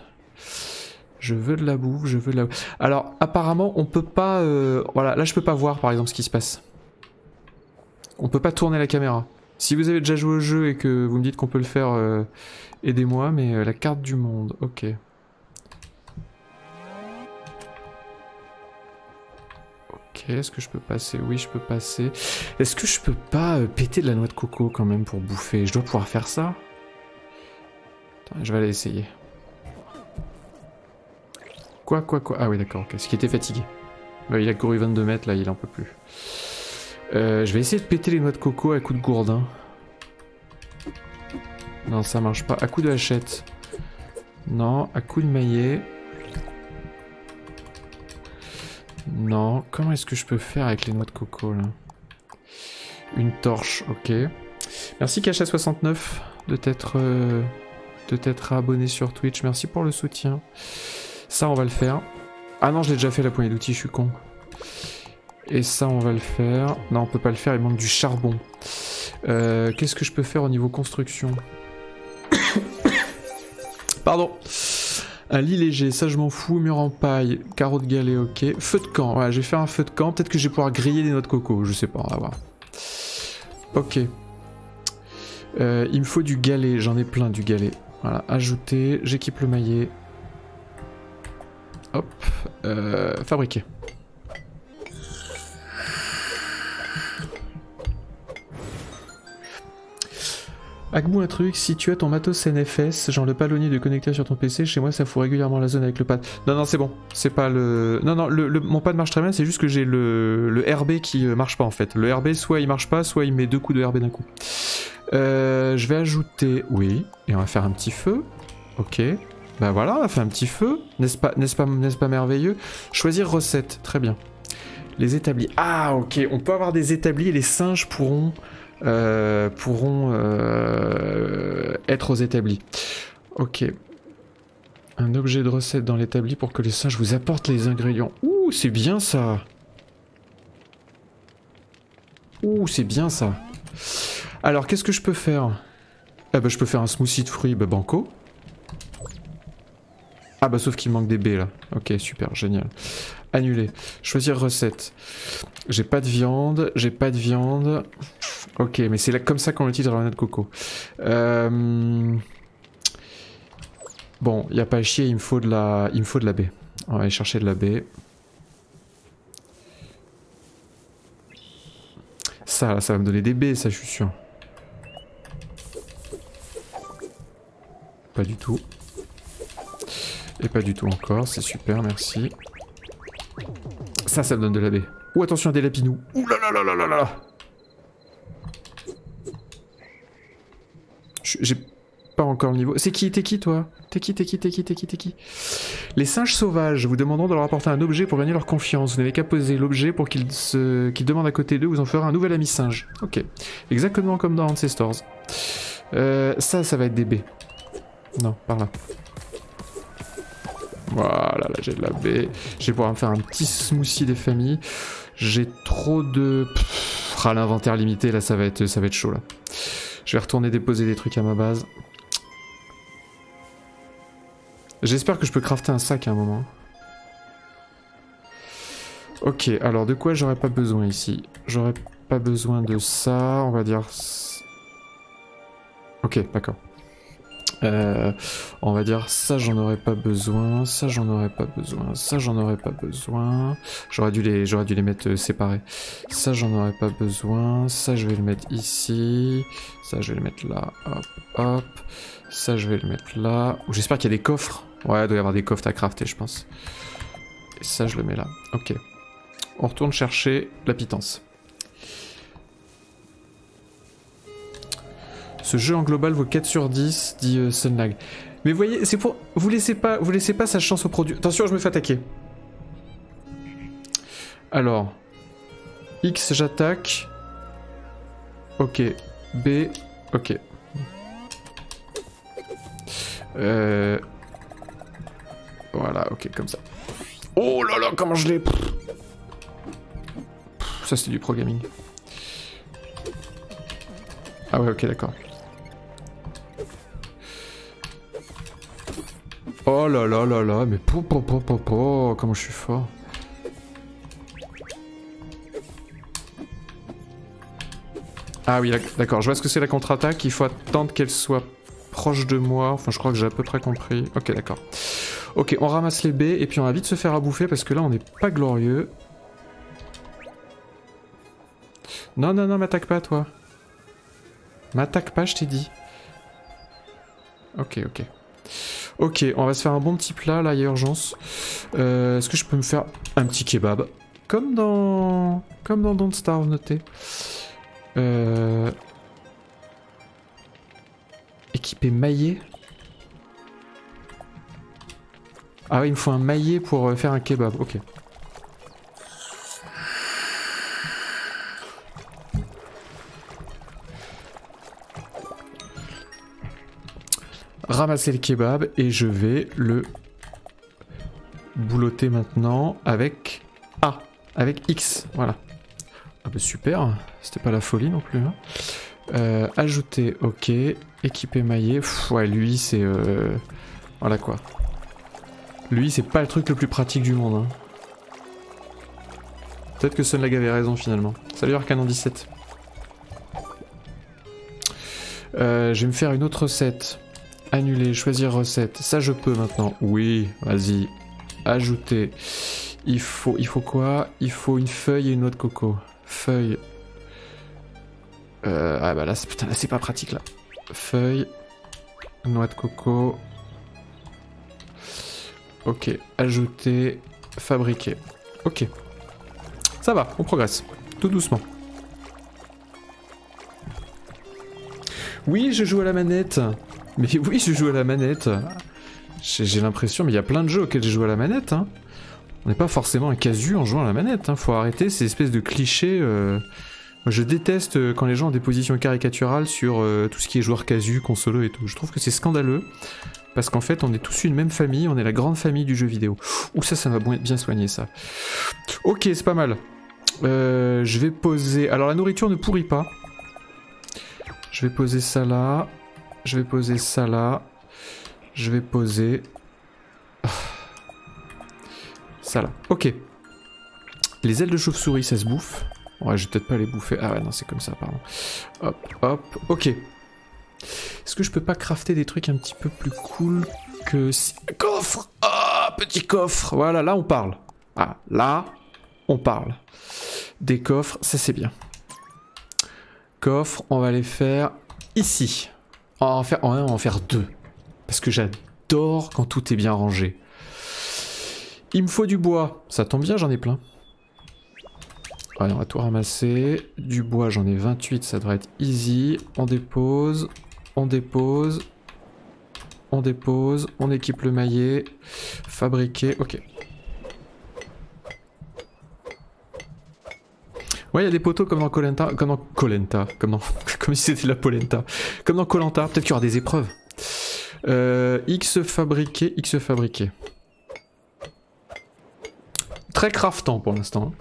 Je veux de la bouffe, je veux de la Alors, apparemment, on peut pas... Euh, voilà, là je peux pas voir par exemple ce qui se passe. On peut pas tourner la caméra. Si vous avez déjà joué au jeu et que vous me dites qu'on peut le faire, euh, aidez-moi, mais euh, la carte du monde, ok. Ok, est-ce que je peux passer? Oui, je peux passer. Est-ce que je peux pas péter de la noix de coco quand même pour bouffer? Je dois pouvoir faire ça? Je vais aller essayer. Quoi, quoi, quoi? Ah oui, d'accord, ok. Ce qui était fatigué. il a couru 22 mètres, là, il en peut plus. Euh, je vais essayer de péter les noix de coco à coup de gourdin. Non, ça marche pas. À coup de hachette. Non, à coup de maillet. Non, comment est-ce que je peux faire avec les noix de coco, là? Une torche, ok. Merci Kacha69 de t'être euh, de t'être abonné sur Twitch. Merci pour le soutien. Ça, on va le faire. Ah non, je l'ai déjà fait la poignée d'outils, je suis con. Et ça, on va le faire. Non, on peut pas le faire, il manque du charbon. Euh, Qu'est-ce que je peux faire au niveau construction (coughs) Pardon. Un lit léger, ça je m'en fous, mur en paille, carreau de galet, ok. Feu de camp, ouais, je vais faire un feu de camp. Peut-être que je vais pouvoir griller des noix de coco, je sais pas, on va voir. Ok. Euh, il me faut du galet, j'en ai plein du galet. Voilà, ajouter, j'équipe le maillet. Hop, euh, fabriquer. Un truc, si tu as ton matos NFS, genre le palonnier de connecter sur ton PC, chez moi ça fout régulièrement la zone avec le pad. Non non c'est bon, c'est pas le... Non non, le, mon pad marche très bien, c'est juste que j'ai le, le, RB qui euh, marche pas en fait. Le RB soit il marche pas, soit il met deux coups de RB d'un coup. Euh, je vais ajouter... Oui, et on va faire un petit feu. Ok. Bah voilà, on a fait un petit feu. N'est-ce pas, n'est-ce pas, merveilleux? Choisir recette, très bien. Les établis. Ah, ok, on peut avoir des établis et les singes pourront, euh, pourront euh, être aux établis. Ok. Un objet de recette dans l'établi pour que les singes vous apportent les ingrédients. Ouh, c'est bien ça Ouh, c'est bien ça Alors, qu'est-ce que je peux faire? Ah bah je peux faire un smoothie de fruits, bah banco. Ah bah sauf qu'il manque des B là. Ok, super, génial. Annuler. Choisir recette. J'ai pas de viande, j'ai pas de viande. Ok, mais c'est comme ça qu'on utilise la de coco. Euh... Bon, y a pas à chier, il me faut de la, il me faut de la baie. On va aller chercher de la baie. Ça, ça va me donner des baies, ça, je suis sûr. Pas du tout. Et pas du tout encore, c'est super, merci. Ça, ça me donne de la baie. Ou attention à des lapinous. Ouh là là là là là là J'ai pas encore le niveau. C'est qui T'es qui toi? T'es qui T'es qui T'es qui T'es qui T'es qui? Les singes sauvages vous demandant de leur apporter un objet pour gagner leur confiance. Vous n'avez qu'à poser l'objet pour qu'ils se... demandent à côté d'eux. Vous en ferez un nouvel ami singe. Ok. Exactement comme dans Ancestors. Euh, ça, ça va être des B. Non, par là. Voilà, là j'ai de la baie. Je vais pouvoir me faire un petit smoothie des familles. J'ai trop de... Pff, ah, l'inventaire limité, là ça va, être, ça va être chaud là. Je vais retourner déposer des trucs à ma base. J'espère que je peux crafter un sac à un moment. Ok, alors de quoi j'aurais pas besoin ici? J'aurais pas besoin de ça, on va dire... Ok, d'accord. Euh, on va dire ça j'en aurais pas besoin, ça j'en aurais pas besoin, ça j'en aurais pas besoin. J'aurais dû les j'aurais dû les mettre euh, séparés. Ça j'en aurais pas besoin, ça je vais le mettre ici, ça je vais le mettre là, hop hop. Ça je vais le mettre là. J'espère qu'il y a des coffres. Ouais, il doit y avoir des coffres à crafter je pense. Et ça je le mets là. OK. On retourne chercher la pitance. Ce jeu en global vaut 4 sur 10, dit euh, Sunlag. Mais voyez, c'est pour... Vous laissez pas, vous laissez pas sa chance au produit. Attention, je me fais attaquer. Alors. X, j'attaque. Ok. B, ok. Euh... Voilà, ok, comme ça. Oh là là, comment je l'ai... Ça, c'est du pro gaming. Ah ouais, ok, d'accord. Oh là là là là, mais po po po po po, comment je suis fort. Ah oui, d'accord, je vois ce que c'est la contre-attaque, il faut attendre qu'elle soit proche de moi, enfin je crois que j'ai à peu près compris. Ok, d'accord. Ok, on ramasse les baies et puis on va vite se faire à bouffer parce que là on n'est pas glorieux. Non, non, non, m'attaque pas toi. M'attaque pas, je t'ai dit. Ok, ok. Ok, on va se faire un bon petit plat, là, il y a urgence. Euh, est-ce que je peux me faire un petit kebab Comme dans... Comme dans Don't Starve, noté. Euh... Équipé maillé Ah oui, il me faut un maillet pour euh, faire un kebab, ok. Ramasser le kebab et je vais le boulotter maintenant avec A, avec X, voilà. Ah bah super, c'était pas la folie non plus. Hein. Euh, ajouter, ok. Équiper maillé, ouais lui c'est... Euh, voilà quoi. Lui c'est pas le truc le plus pratique du monde. Hein. Peut-être que Sunlag avait raison finalement. Salut Arcanon 17. Euh, je vais me faire une autre recette. Annuler, choisir recette. Ça, je peux maintenant. Oui, vas-y. Ajouter. Il faut, quoi? Il faut une feuille et une noix de coco. Feuille. Euh, ah bah là, là c'est pas pratique là. Feuille. Noix de coco. Ok. Ajouter. Fabriquer. Ok. Ça va, on progresse. Tout doucement. Oui, je joue à la manette. Mais oui, je joue à la manette. J'ai l'impression, mais il y a plein de jeux auxquels j'ai joué à la manette. Hein. On n'est pas forcément un casu en jouant à la manette. Hein. Faut arrêter ces espèces de clichés. Euh. Je déteste euh, quand les gens ont des positions caricaturales sur euh, tout ce qui est joueur casu, consolo et tout. Je trouve que c'est scandaleux. Parce qu'en fait, on est tous une même famille, on est la grande famille du jeu vidéo. Ouh, ça, ça m'a bien soigné, ça. Ok, c'est pas mal. je vais poser... Alors, la nourriture ne pourrit pas. Je vais poser ça là. Je vais poser ça là. Je vais poser... Ça là. Ok. Les ailes de chauve-souris, ça se bouffe. Ouais, je vais peut-être pas les bouffer. Ah ouais, non, c'est comme ça, pardon. Hop, hop, ok. Est-ce que je peux pas crafter des trucs un petit peu plus cool que... Coffre Ah, petit coffre Voilà, là on parle. Ah, là, on parle. Des coffres, ça c'est bien. Coffres, on va les faire ici. On va en faire, en faire deux. Parce que j'adore quand tout est bien rangé. Il me faut du bois. Ça tombe bien, j'en ai plein. Allez, on va tout ramasser. Du bois, j'en ai 28, ça devrait être easy. On dépose, on dépose, on dépose, on équipe le maillet. Fabriquer, ok. Ouais, il y a des poteaux comme dans Colenta, comme dans Colenta, comme dans, (laughs) comme si c'était la Polenta, comme dans Colanta. Peut-être qu'il y aura des épreuves. Euh, X fabriqué, X fabriqué. Très craftant pour l'instant.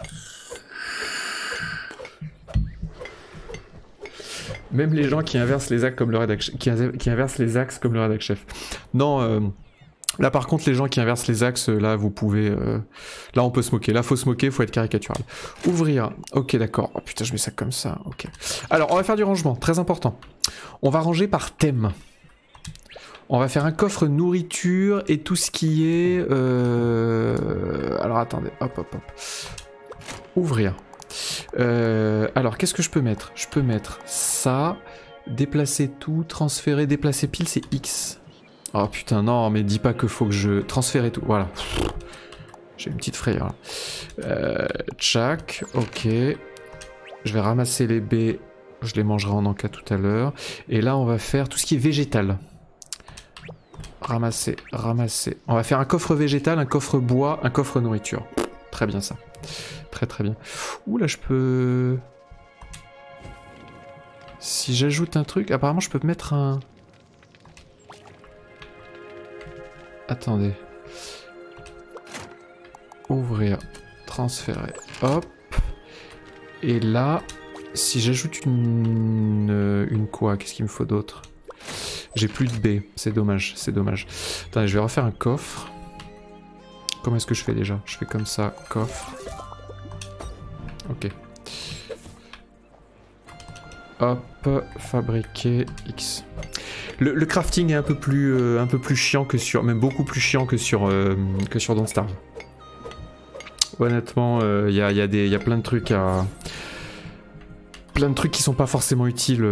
Même les gens qui inversent les axes comme le rédac qui, inversent les axes comme le chef. Non, euh, là par contre les gens qui inversent les axes, là vous pouvez, euh, là on peut se moquer. Là faut se moquer, faut être caricatural. Ouvrir. Ok d'accord. Oh putain je mets ça comme ça. Ok. Alors on va faire du rangement, très important. On va ranger par thème. On va faire un coffre nourriture et tout ce qui est... Euh... Alors attendez, hop hop hop. Ouvrir. Euh, alors, qu'est-ce que je peux mettre? Je peux mettre ça, déplacer tout, transférer, déplacer pile, c'est X. Oh putain, non, mais dis pas que faut que je transfère tout. Voilà. J'ai une petite frayeur. Euh, tchac, ok. Je vais ramasser les baies. Je les mangerai en encas tout à l'heure. Et là, on va faire tout ce qui est végétal. Ramasser, ramasser. On va faire un coffre végétal, un coffre bois, un coffre nourriture. Très bien ça. Très très bien. Ouh là je peux... Si j'ajoute un truc, apparemment je peux mettre un... Attendez. Ouvrir, transférer, hop. Et là, si j'ajoute une... Une quoi Qu'est-ce qu'il me faut d'autre? J'ai plus de B, c'est dommage, c'est dommage. Attendez, je vais refaire un coffre. Comment est-ce que je fais déjà? Je fais comme ça, coffre. Ok. Hop, fabriquer X. Le, crafting est un peu plus, euh, un peu plus chiant que sur, même beaucoup plus chiant que sur, euh, que sur Don't Starve. Honnêtement, il euh, y, a, y, y, a, plein de trucs à, plein de trucs qui sont pas forcément utiles,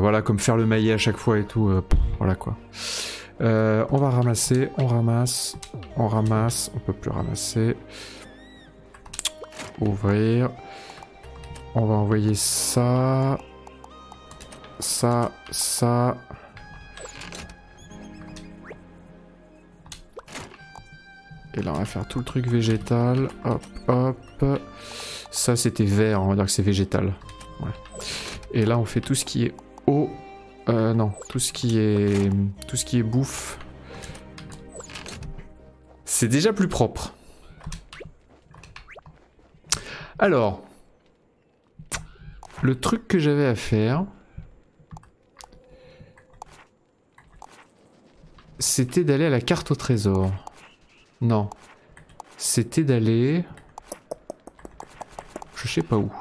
voilà, comme faire le maillet à chaque fois et tout, voilà quoi. on va ramasser, on ramasse, on ramasse, on peut plus ramasser. Ouvrir. On va envoyer ça. Ça, ça. Et là, on va faire tout le truc végétal. Hop, hop. Ça, c'était vert, on va dire que c'est végétal. Et là, on fait tout ce qui est eau. Euh, non, tout ce qui est... Tout ce qui est bouffe. C'est déjà plus propre. Alors, le truc que j'avais à faire, c'était d'aller à la carte au trésor. Non. C'était d'aller... Je sais pas où.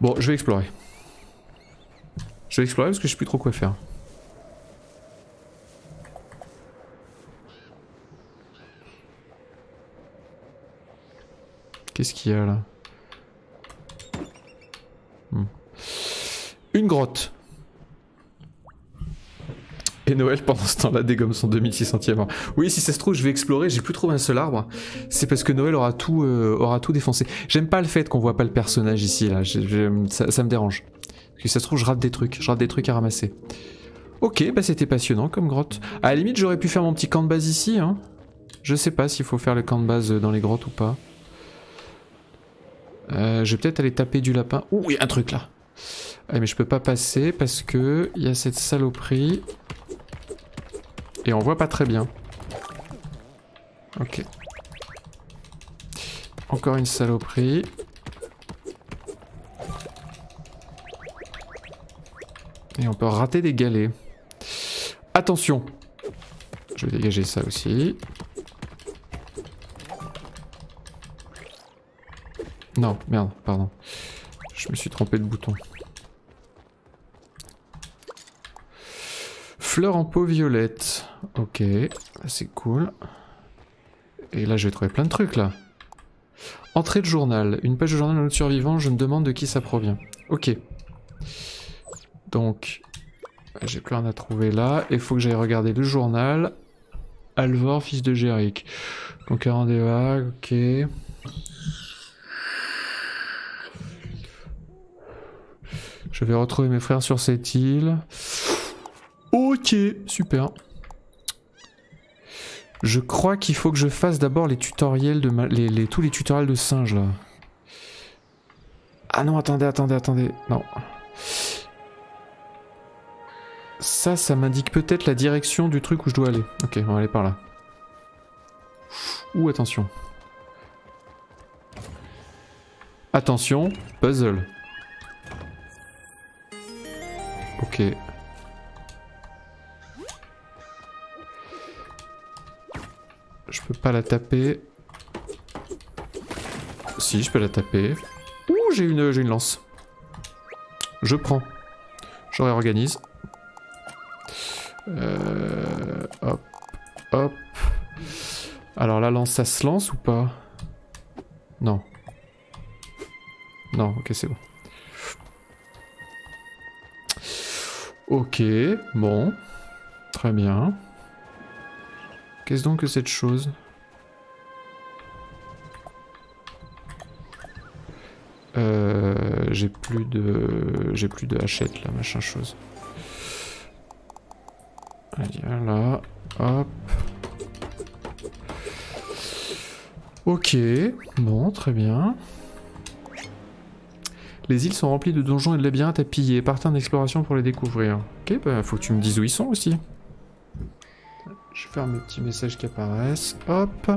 Bon, je vais explorer. Je vais explorer parce que je sais plus trop quoi faire. Qu'est-ce qu'il y a là? Hmm. Une grotte. Et Noël pendant ce temps-là dégomme son 2600ème Oui, si ça se trouve, je vais explorer, j'ai plus trouvé un seul arbre. C'est parce que Noël aura tout, euh, aura tout défoncé. J'aime pas le fait qu'on voit pas le personnage ici, là. ça, me dérange. Parce que ça se trouve, je rate des trucs. Je rate des trucs à ramasser. Ok, bah c'était passionnant comme grotte. À la limite, j'aurais pu faire mon petit camp de base ici, hein. Je sais pas s'il faut faire le camp de base dans les grottes ou pas. Euh, je vais peut-être aller taper du lapin. Ouh, il un truc là. Ah, mais je peux pas passer parce que il y a cette saloperie. Et on voit pas très bien. Ok. Encore une saloperie. Et on peut rater des galets. Attention je vais dégager ça aussi. Non, merde, pardon. Je me suis trompé de bouton. Fleur en peau violette. Ok, c'est cool. Et là, je vais trouver plein de trucs, là. Entrée de journal. Une page de journal de notre survivant, je me demande de qui ça provient. Ok. Donc, j'ai plus rien à trouver là. Il faut que j'aille regarder le journal. Alvor, fils de Géric. Conquérant des vagues, ok. Je vais retrouver mes frères sur cette île. Ok, super. Je crois qu'il faut que je fasse d'abord les tutoriels de tous les tutoriels de singes là. Ah non, attendez, attendez, attendez. Non. Ça, ça m'indique peut-être la direction du truc où je dois aller. Ok, on va aller par là. Ouh, attention. Attention, puzzle. Ok. Je peux pas la taper. Si, je peux la taper. Ouh, j'ai une, lance. Je prends. Je réorganise. Euh, hop, hop. Alors la lance, ça se lance ou pas? Non. Non, ok, c'est bon. Ok, bon. Très bien. Qu'est-ce donc que cette chose? Euh, J'ai plus de... J'ai plus de hachette là, machin chose. Allez, voilà. Hop. Ok, bon, très bien. Les îles sont remplies de donjons et de labyrinthes à piller. Partez en exploration pour les découvrir. Ok, bah faut que tu me dises où ils sont aussi. Je vais faire mes petits messages qui apparaissent. Hop.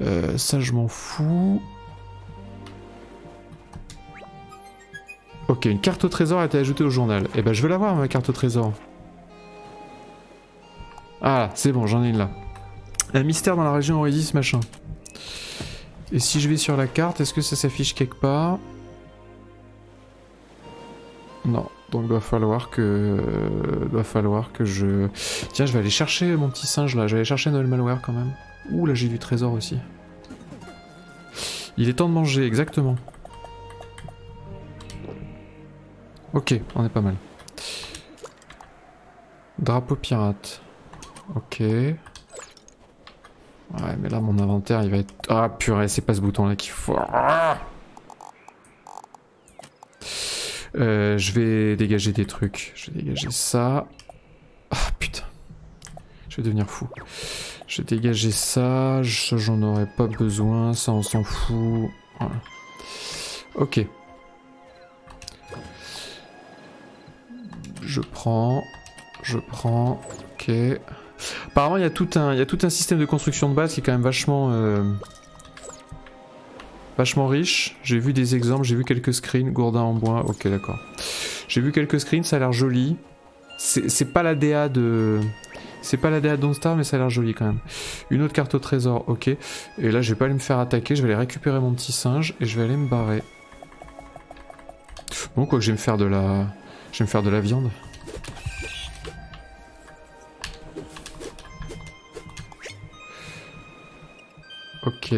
Euh, ça, je m'en fous. Ok, une carte au trésor a été ajoutée au journal. Eh ben, je veux l'avoir, ma carte au trésor. Ah, c'est bon, j'en ai une là. Un mystère dans la région Oasis, machin. Et si je vais sur la carte, est-ce que ça s'affiche quelque part? Non. Donc va falloir que va falloir que je tiens je vais aller chercher mon petit singe là, je vais aller chercher Noël Malware quand même. Ouh là j'ai du trésor aussi. Il est temps de manger exactement. Ok, on est pas mal. Drapeau pirate. Ok. Ouais mais là mon inventaire il va être... Ah purée c'est pas ce bouton là qu'il faut... Euh, je vais dégager des trucs. Je vais dégager ça. Ah putain. Je vais devenir fou. Je vais dégager ça. J'en aurais pas besoin. Ça on s'en fout. Ok. Je prends. Je prends. Ok. Apparemment il y, a tout un, système de construction de base qui est quand même vachement... Euh, Vachement riche. J'ai vu des exemples, j'ai vu quelques screens. Gourdin en bois, ok d'accord. J'ai vu quelques screens, ça a l'air joli. C'est pas la DA de... C'est pas la DA de Star, mais ça a l'air joli quand même. Une autre carte au trésor, ok. Et là, je vais pas aller me faire attaquer, je vais aller récupérer mon petit singe et je vais aller me barrer. Bon, quoi que je vais me faire de la... Je vais me faire de la viande. Ok,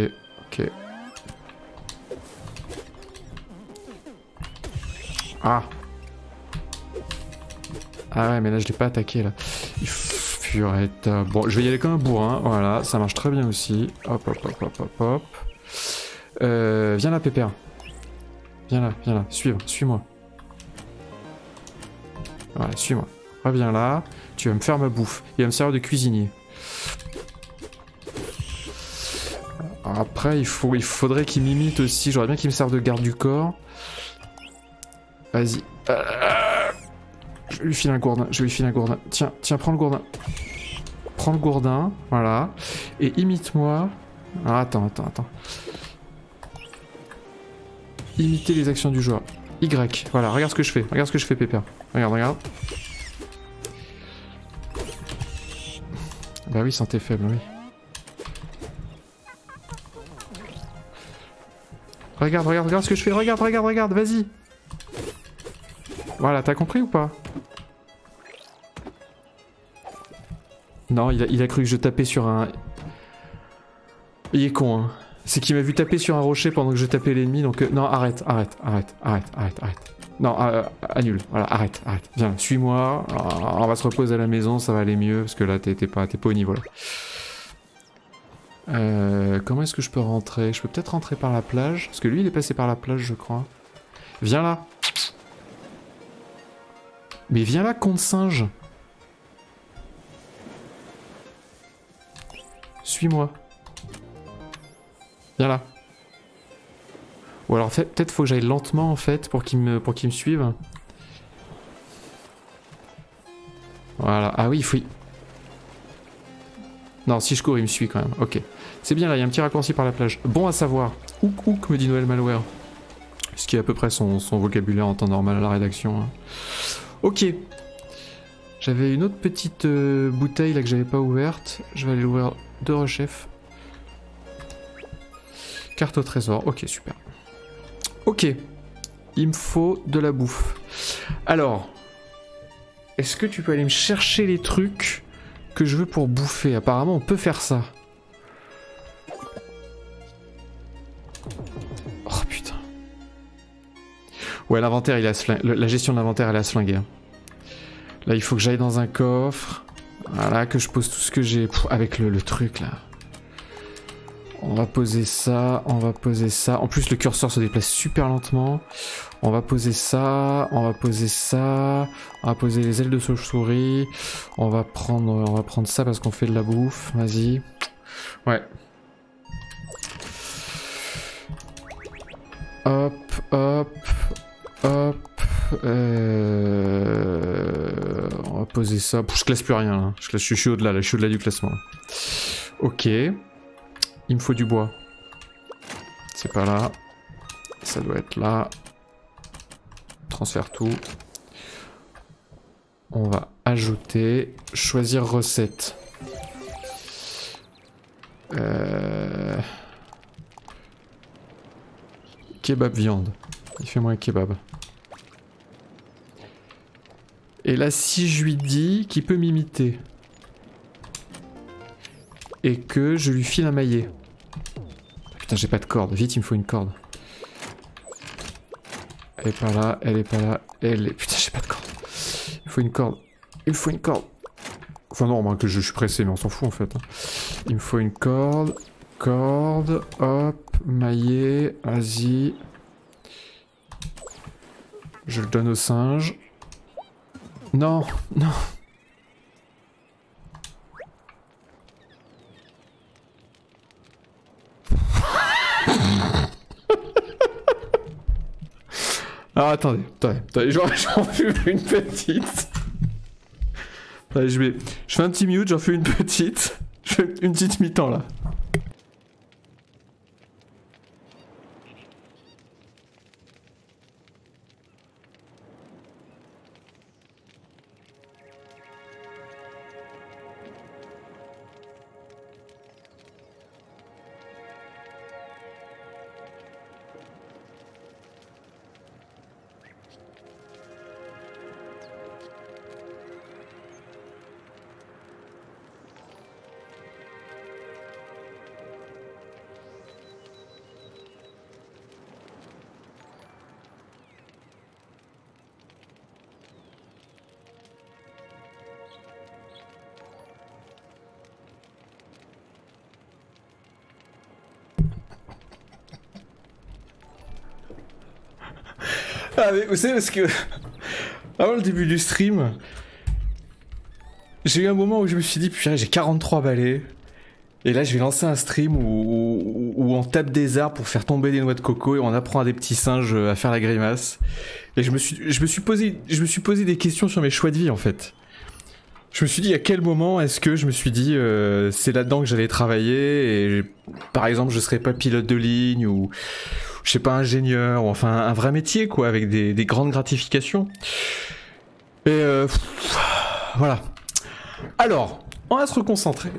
ok. Ah Ah ouais, mais là je l'ai pas attaqué là. Furette. Bon, je vais y aller comme un bourrin. Voilà, ça marche très bien aussi. Hop, hop, hop, hop, hop, hop. Euh, viens là, Pépère. Viens là, viens là. Suis, suis-moi. Voilà, suis-moi. Reviens là. Tu vas me faire ma bouffe. Il va me servir de cuisinier. Après, il, faudrait qu'il m'imite aussi. J'aurais bien qu'il me serve de garde du corps. Vas-y. Euh, je lui filer un gourdin. Je lui filer un gourdin. Tiens, tiens, prends le gourdin. Prends le gourdin. Voilà. Et imite-moi. Attends, attends, attends. Imiter les actions du joueur. Y. Voilà, regarde ce que je fais. Regarde ce que je fais, Pépère. Regarde, regarde. oui, santé faible, oui. Regarde, regarde, regarde ce que je fais. Regarde, regarde, regarde, vas-y. Voilà, t'as compris ou pas? Non, il a, cru que je tapais sur un... Il est con, hein. C'est qu'il m'a vu taper sur un rocher pendant que je tapais l'ennemi, donc... euh, non, arrête, arrête, arrête, arrête, arrête, arrête. Non, euh, annule. Voilà, arrête, arrête. Viens, suis-moi. Euh, On va se reposer à la maison, ça va aller mieux, parce que là, t'es pas, t'es pas au niveau, là. Euh, comment est-ce que je peux rentrer? Je peux peut-être rentrer par la plage, parce que lui, il est passé par la plage, je crois. Viens là. Mais viens là, con singe. Suis-moi. Viens là. Ou alors peut-être faut que j'aille lentement en fait pour qu'il me pour qu'il me suive. Voilà. Ah oui, il faut. Non, si je cours, il me suit quand même. Ok. C'est bien là, il y a un petit raccourci par la plage. Bon à savoir. Ouk ouk me dit Noël Malware. Ce qui est à peu près son, vocabulaire en temps normal à la rédaction. hein. Ok. J'avais une autre petite euh, bouteille là que j'avais pas ouverte. Je vais aller l'ouvrir de rechef. Carte au trésor. Ok, super. Ok. Il me faut de la bouffe. Alors. Est-ce que tu peux aller me chercher les trucs que je veux pour bouffer? Apparemment, on peut faire ça. Ouais, l'inventaire, il a La gestion de l'inventaire, elle a slingué. hein. Là, il faut que j'aille dans un coffre. Voilà, que je pose tout ce que j'ai. Avec le, le truc là. On va poser ça, on va poser ça. En plus, le curseur se déplace super lentement. On va poser ça, on va poser ça. On va poser les ailes de chauve-souris. On va prendre, on va prendre ça parce qu'on fait de la bouffe. Vas-y. Ouais. Hop, hop, hop. Euh... On va poser ça. Pff, Je classe plus rien là. Je, suis au-delà là. Je suis au-delà du classement. Ok. Il me faut du bois. C'est pas là. Ça doit être là. Transfère tout. On va ajouter. Choisir recette. Euh... Kebab viande. Il fait moins kebab. Et là, si je lui dis qu'il peut m'imiter et que je lui file un maillet. Putain, j'ai pas de corde. Vite, il me faut une corde. Elle est pas là, elle est pas là, elle est... Putain, j'ai pas de corde. Il me faut une corde. Il me faut une corde. Enfin non, moi que je suis pressé, mais on s'en fout en fait. hein. Il me faut une corde. Corde. Hop. Maillet. Vas-y. Je le donne au singe. Non, non. (laughs) Alors attendez, attendez, attendez, j'en (laughs) fais une petite. Attendez, je, vais, je fais un petit mute, j'en fais une petite. Je fais une petite mi-temps là. Vous savez parce que (laughs) avant le début du stream, j'ai eu un moment où je me suis dit putain j'ai 43 balais et là je vais lancer un stream où on tape des arbres pour faire tomber des noix de coco et on apprend à des petits singes à faire la grimace. Et je me suis je me suis posé je me suis posé des questions sur mes choix de vie en fait. Je me suis dit à quel moment est-ce que je me suis dit euh, c'est là-dedans que j'allais travailler et par exemple je serais pas pilote de ligne ou je sais pas, ingénieur, ou enfin un vrai métier, quoi, avec des, des grandes gratifications. Et euh, voilà. Alors, on va se reconcentrer.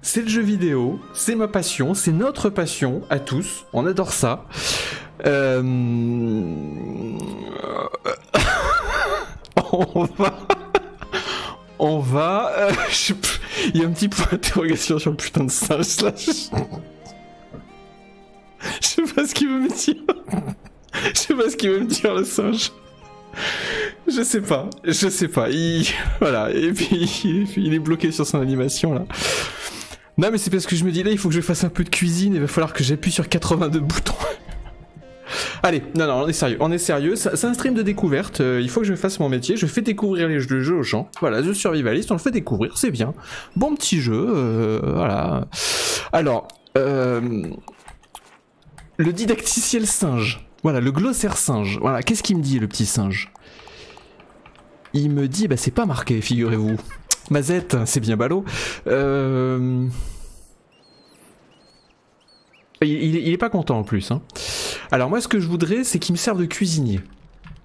C'est le jeu vidéo, c'est ma passion, c'est notre passion à tous, on adore ça. Euh... (laughs) on va... On va... euh, (laughs) Il y a un petit point d'interrogation sur le putain de singe là. Je sais pas ce qu'il veut me dire. Je sais pas ce qu'il veut me dire le singe. Je sais pas, je sais pas. Il... Voilà, et puis il- est bloqué sur son animation là. Non mais c'est parce que je me dis là il faut que je fasse un peu de cuisine, il va falloir que j'appuie sur 82 boutons. (laughs) Allez, non non, on est sérieux, on est sérieux, c'est un stream de découverte, euh, il faut que je fasse mon métier, je fais découvrir les jeux, aux gens. Voilà, jeu survivaliste, on le fait découvrir, c'est bien. Bon petit jeu, euh, voilà. Alors, euh, le didacticiel singe. Voilà, le glossaire singe. Voilà, qu'est-ce qu'il me dit le petit singe? Il me dit, bah c'est pas marqué, figurez-vous. Mazette, c'est bien ballot. Euh... Il, il est- pas content en plus. Hein. Alors moi ce que je voudrais c'est qu'il me serve de cuisinier.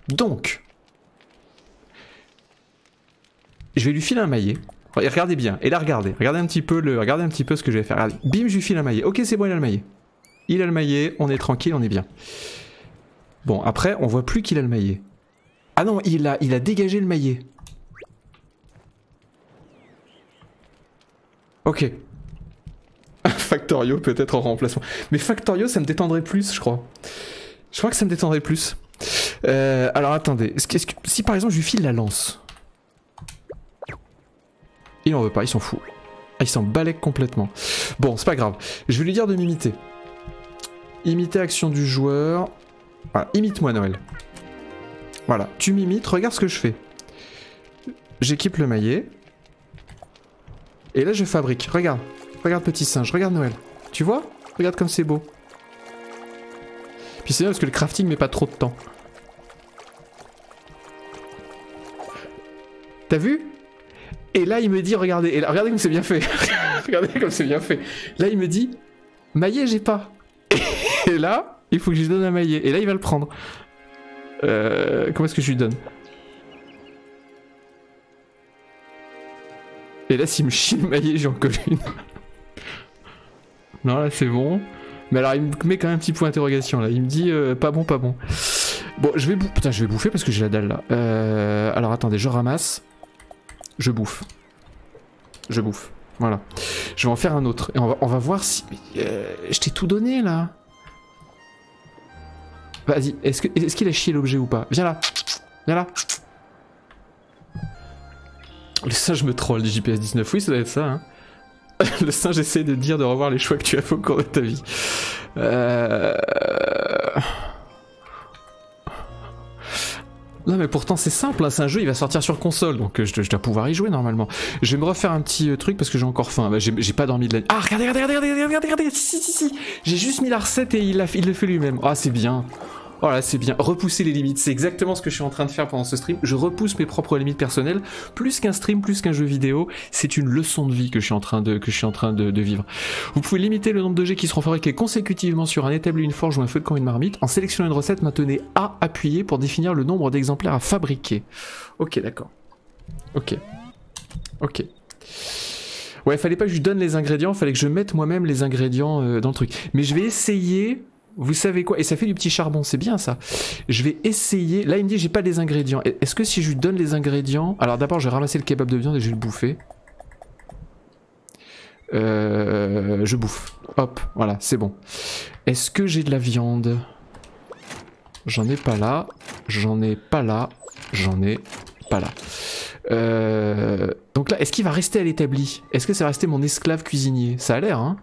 Donc, je vais lui filer un maillet. Regardez bien, et là regardez, regardez un petit peu le, regardez un petit peu ce que je vais faire. Bim, je lui file un maillet. Ok c'est bon, il a le maillet. Il a le maillet, on est tranquille, on est bien. Bon, après, on voit plus qu'il a le maillet. Ah non, il a, il a dégagé le maillet. Ok. (laughs) Factorio peut-être en remplacement. Mais Factorio, ça me détendrait plus, je crois. Je crois que ça me détendrait plus. Euh, alors attendez, si par exemple je lui file la lance. Il en veut pas, il s'en fout. Ah, il s'en balèque complètement. Bon, c'est pas grave. Je vais lui dire de m'imiter. Imiter action du joueur. Voilà, imite-moi Noël. Voilà, tu m'imites, regarde ce que je fais. J'équipe le maillet. Et là je fabrique. Regarde, regarde petit singe, regarde Noël. Tu vois? Regarde comme c'est beau. Puis c'est bien parce que le crafting met pas trop de temps. T'as vu? Et là il me dit, regardez, et regardez comme c'est bien fait. (laughs) regardez comme c'est bien fait. Là il me dit, maillet j'ai pas. (laughs) Et là, il faut que je lui donne un maillet. Et là, il va le prendre. Euh, comment est-ce que je lui donne Et là, s'il me chie le maillet, j'en colle une. non, là, c'est bon. Mais alors, il me met quand même un petit point d'interrogation, là. Il me dit, euh, pas bon, pas bon. Bon, je vais bouffer. Putain, je vais bouffer parce que j'ai la dalle, là. Euh, alors, attendez, je ramasse. Je bouffe. Je bouffe. Voilà. Je vais en faire un autre. Et on va, voir si... je t'ai tout donné, là. Vas-y, est-ce que- est-ce qu'il a chié l'objet ou pas Viens là, viens là. Le singe me troll du GPS 19, oui ça doit être ça. Hein. Le singe essaie de dire de revoir les choix que tu as fait au cours de ta vie. Euh... Non mais pourtant c'est simple, hein, c'est un jeu, il va sortir sur console, donc euh, je, je dois pouvoir y jouer normalement. Je vais me refaire un petit euh, truc parce que j'ai encore faim, Bah, j'ai pas dormi de la nuit. Ah regardez, regardez, regardez, regardez, regardez, regardez, si, si, si, j'ai juste mis la recette et il, il le fait lui-même. Ah c'est bien. Oh là, c'est bien. Repousser les limites, c'est exactement ce que je suis en train de faire pendant ce stream. Je repousse mes propres limites personnelles. Plus qu'un stream, plus qu'un jeu vidéo, c'est une leçon de vie que je suis en train de, que je suis en train de, vivre. Vous pouvez limiter le nombre de jets qui seront fabriqués consécutivement sur un établi, une forge ou un feu de camp, une marmite. En sélectionnant une recette, maintenez A appuyé pour définir le nombre d'exemplaires à fabriquer. Ok, d'accord. Ok. Ok. Ouais, fallait pas que je donne les ingrédients, fallait que je mette moi-même les ingrédients euh, dans le truc. Mais je vais essayer vous savez quoi? Et ça fait du petit charbon, c'est bien ça. Je vais essayer. Là, il me dit j'ai pas les ingrédients. Est-ce que si je lui donne les ingrédients? Alors d'abord, je vais ramasser le kebab de viande et je vais le bouffer. Euh, je bouffe. Hop, voilà, c'est bon. Est-ce que j'ai de la viande? J'en ai pas là. J'en ai pas là. J'en ai pas là. Euh, donc là, est-ce qu'il va rester à l'établi? Est-ce que ça va rester mon esclave cuisinier? Ça a l'air, hein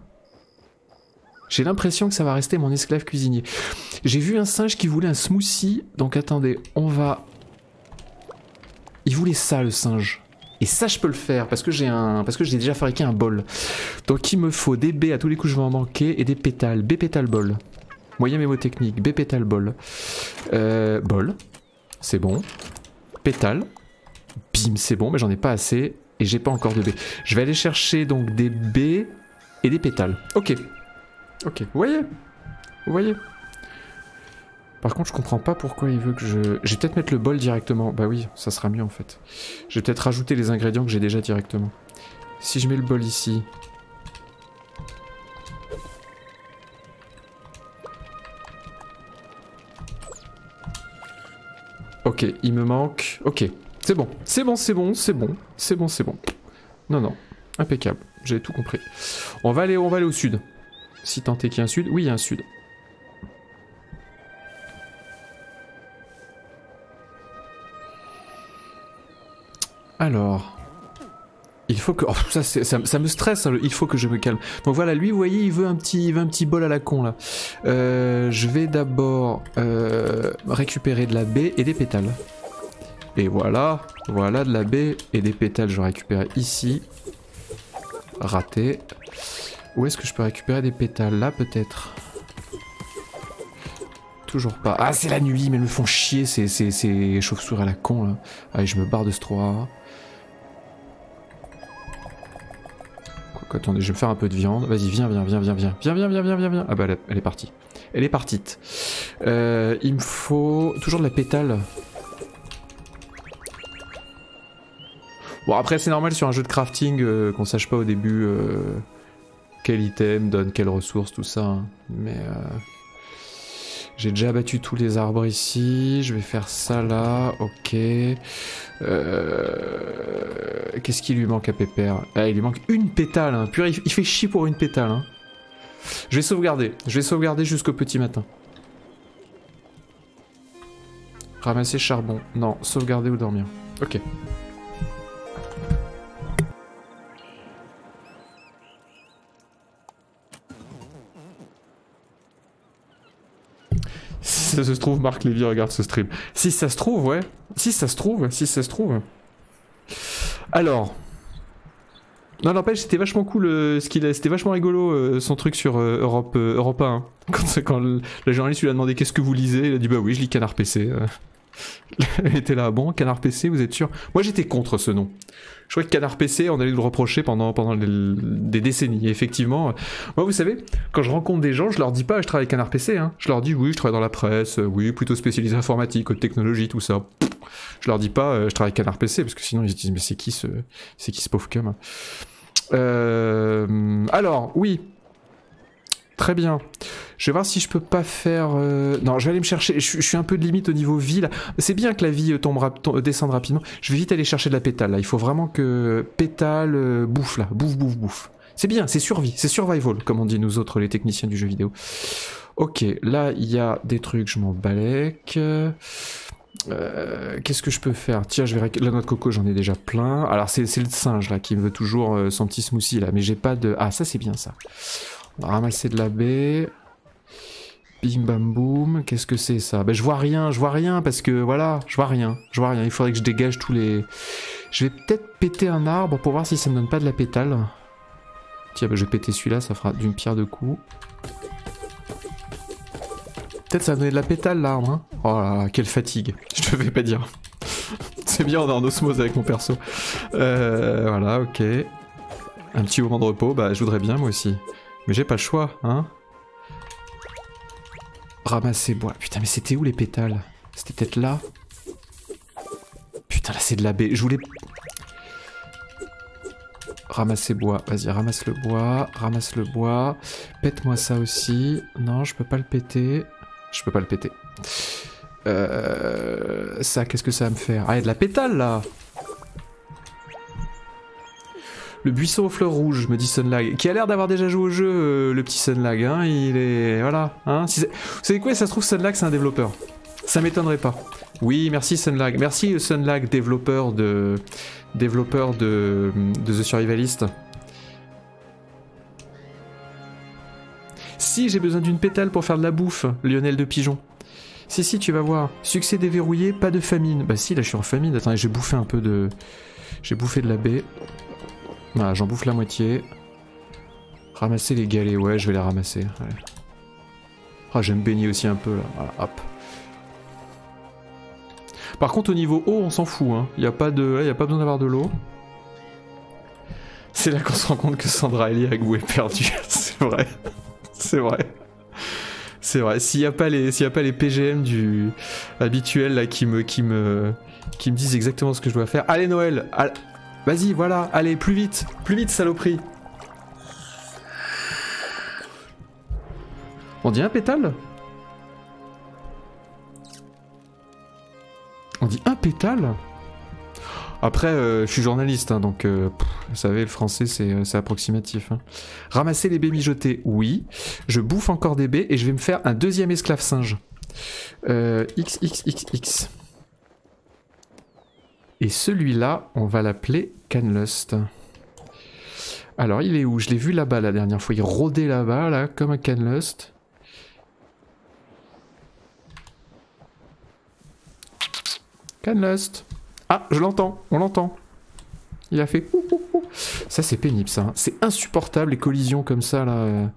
j'ai l'impression que ça va rester mon esclave cuisinier. J'ai vu un singe qui voulait un smoothie, donc attendez, on va... Il voulait ça le singe. Et ça je peux le faire parce que j'ai un parce que j'ai déjà fabriqué un bol. Donc il me faut des baies à tous les coups je vais en manquer et des pétales, B pétale bol. Moyen mémotechnique, B pétale bol. Euh, bol, c'est bon. Pétale, bim c'est bon mais j'en ai pas assez et j'ai pas encore de baies. Je vais aller chercher donc des baies et des pétales. Ok. Ok, vous voyez? Vous voyez? Par contre, je comprends pas pourquoi il veut que je... Je vais peut-être mettre le bol directement. Bah oui, ça sera mieux en fait. Je vais peut-être rajouter les ingrédients que j'ai déjà directement. Si je mets le bol ici. Ok, il me manque... Ok, c'est bon, c'est bon, c'est bon, c'est bon, c'est bon, c'est bon. Non, non, impeccable, j'ai tout compris. On va aller, on va aller au sud. Si tant est qu'il y a un sud, oui, il y a un sud. Alors, il faut que... (laughs) Oh, ça, me stresse, hein, il faut que je me calme. Donc voilà, lui, vous voyez, il veut un petit, bol à la con, là. Euh, je vais d'abord euh, récupérer de la baie et des pétales. Et voilà, voilà de la baie et des pétales, je récupère ici. Raté. Où est-ce que je peux récupérer des pétales Là, peut-être Toujours pas. Ah, c'est la nuit, mais ils me font chier, ces chauves-souris à la con, là. Allez, je me barre de ce 3 attendez, je vais me faire un peu de viande. Vas-y, viens, viens, viens, viens, viens. Viens, viens, viens, viens, viens, viens. Ah bah elle, est partie. Elle est partie. Euh, il me faut toujours de la pétale. Bon après c'est normal sur un jeu de crafting euh, qu'on sache pas au début euh, quel item donne quelle ressource, tout ça. Hein. Mais j'ai déjà abattu tous les arbres ici. Je vais faire ça là. Ok. Euh... Qu'est-ce qui lui manque à Pépère? Ah, il lui manque une pétale. Hein. Il fait chier pour une pétale. Hein. Je vais sauvegarder. Je vais sauvegarder jusqu'au petit matin. Ramasser charbon. Non, sauvegarder ou dormir. Ok. Si ça se trouve, Marc Lévy regarde ce stream. Si ça se trouve, ouais. Si ça se trouve, si ça se trouve. Alors. Non, n'empêche, c'était vachement cool euh, ce qu'il a. C'était vachement rigolo euh, son truc sur euh, Europe, Europe 1. (laughs) Quand, quand le, journaliste lui a demandé qu'est-ce que vous lisez, il a dit bah oui, je lis Canard PC. Elle (laughs) était là, bon, Canard PC, vous êtes sûr? Moi j'étais contre ce nom. Je crois que Canard PC, on allait le reprocher pendant, pendant des décennies. effectivement, moi vous savez, quand je rencontre des gens, je leur dis pas je travaille Canard PC. Hein. Je leur dis oui, je travaille dans la presse, euh, oui, plutôt spécialisé informatique, haute technologie, tout ça. Je leur dis pas euh, je travaille Canard PC, parce que sinon ils se disent mais c'est qui ce, c'est qui ce pauvre cum euh, Alors, oui, Très bien. Je vais voir si je peux pas faire... Euh, non, je vais aller me chercher... Je, suis un peu de limite au niveau vie. C'est bien que la vie tombe descende rapidement. Je vais vite aller chercher de la pétale, là. Il faut vraiment que pétale euh, bouffe, là. Bouffe, bouffe, bouffe. C'est bien, c'est survie. C'est survival, comme on dit nous autres, les techniciens du jeu vidéo. Ok, là, il y a des trucs, je m'en balèque. Euh, qu'est-ce que je peux faire? Tiens, je vais la noix de coco, j'en ai déjà plein. Alors c'est le singe là qui me veut toujours son petit smoothie là, mais j'ai pas de. Ah ça c'est bien ça. On va ramasser de la baie. Bim bam boum. Qu'est-ce que c'est ça? Ben je vois rien, je vois rien parce que voilà, je vois rien. Je vois rien. Il faudrait que je dégage tous les. Je vais peut-être péter un arbre pour voir si ça me donne pas de la pétale. Tiens, ben je vais péter celui-là, ça fera d'une pierre deux coups. Peut-être ça va donner de la pétale l'arbre. Hein oh là là, quelle fatigue. (laughs) Je te vais pas dire. (laughs) c'est bien, on est en osmose avec mon perso. Euh, voilà, ok. Un petit moment de repos, bah je voudrais bien moi aussi. Mais j'ai pas le choix, hein Ramasser bois. Putain, mais c'était où les pétales? C'était peut-être là Putain, là c'est de la baie. Je voulais... Ramasser bois. Vas-y, ramasse le bois. Ramasse le bois. Pète-moi ça aussi. Non, je peux pas le péter. Je peux pas le péter. Euh... Ça, qu'est-ce que ça va me faire? Ah, il de la pétale, là le buisson aux fleurs rouges, me dit Sunlag, qui a l'air d'avoir déjà joué au jeu, euh, le petit Sunlag, hein, il est... Voilà, hein. vous savez quoi, ça se trouve Sunlag c'est un développeur. Ça m'étonnerait pas. Oui, merci Sunlag. Merci Sunlag, développeur de... développeur de, de The Survivalist. Si, j'ai besoin d'une pétale pour faire de la bouffe, Lionel de Pigeon. Si, si, tu vas voir. Succès déverrouillé, pas de famine. Bah si, là je suis en famine. Attendez, j'ai bouffé un peu de... J'ai bouffé de la baie. Voilà, j'en bouffe la moitié. Ramasser les galets, ouais, je vais les ramasser. Ah, je vais me baigner aussi un peu là. Voilà, hop. Par contre, au niveau eau, on s'en fout. Hein. Il n'y a, pas de... a pas besoin d'avoir de l'eau. C'est là qu'on se rend compte que Sandra Ellie avec vous est perdue. (laughs) C'est vrai. C'est vrai. C'est vrai. S'il n'y a pas les, a pas les PGM du habituel là qui me, qui me, qui me disent exactement ce que je dois faire. Allez Noël, Vas-y, voilà, allez, plus vite, plus vite, saloperie. On dit un pétale? On dit un pétale? Après, euh, je suis journaliste, hein, donc euh, vous savez, le français c'est approximatif. Hein. Ramasser les baies mijotées, oui. Je bouffe encore des baies et je vais me faire un deuxième esclave singe. Euh, X, X, X, X. Et celui-là, on va l'appeler Canlust. Alors, il est où? Je l'ai vu là-bas la dernière fois. Il rôdait là-bas, là, comme un Canlust. Canlust. Ah, je l'entends, on l'entend. Il a fait... Ça c'est pénible ça. Hein. C'est insupportable les collisions comme ça là.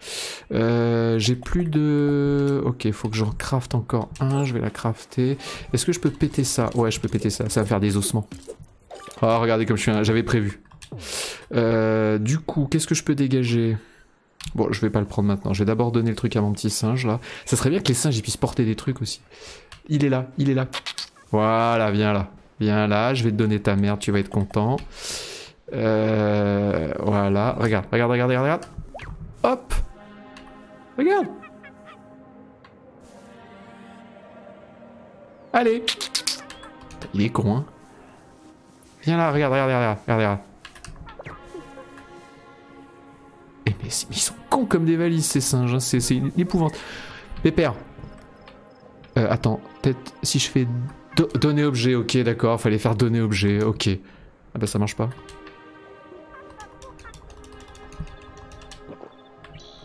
Euh, j'ai plus de... Ok, faut que j'en crafte encore un. Je vais la crafter. Est-ce que je peux péter ça? Ouais, je peux péter ça. Ça va faire des ossements. Ah, regardez comme je suis... J'avais prévu. Euh, du coup, qu'est-ce que je peux dégager? Bon, je vais pas le prendre maintenant. Je vais d'abord donner le truc à mon petit singe là. Ça serait bien que les singes ils puissent porter des trucs aussi. Il est là, il est là. Voilà, viens là. Viens là, je vais te donner ta merde, tu vas être content. Euh, voilà, regarde, regarde, regarde, regarde, regarde. Hop Regarde Allez Il est con, hein Viens là, regarde, regarde, regarde, regarde, regarde. Eh mais, ils sont cons comme des valises ces singes, hein. c'est une épouvante. Pépère. Euh, attends, peut-être si je fais donner objet, ok d'accord, fallait faire donner objet, ok. Ah bah ça marche pas.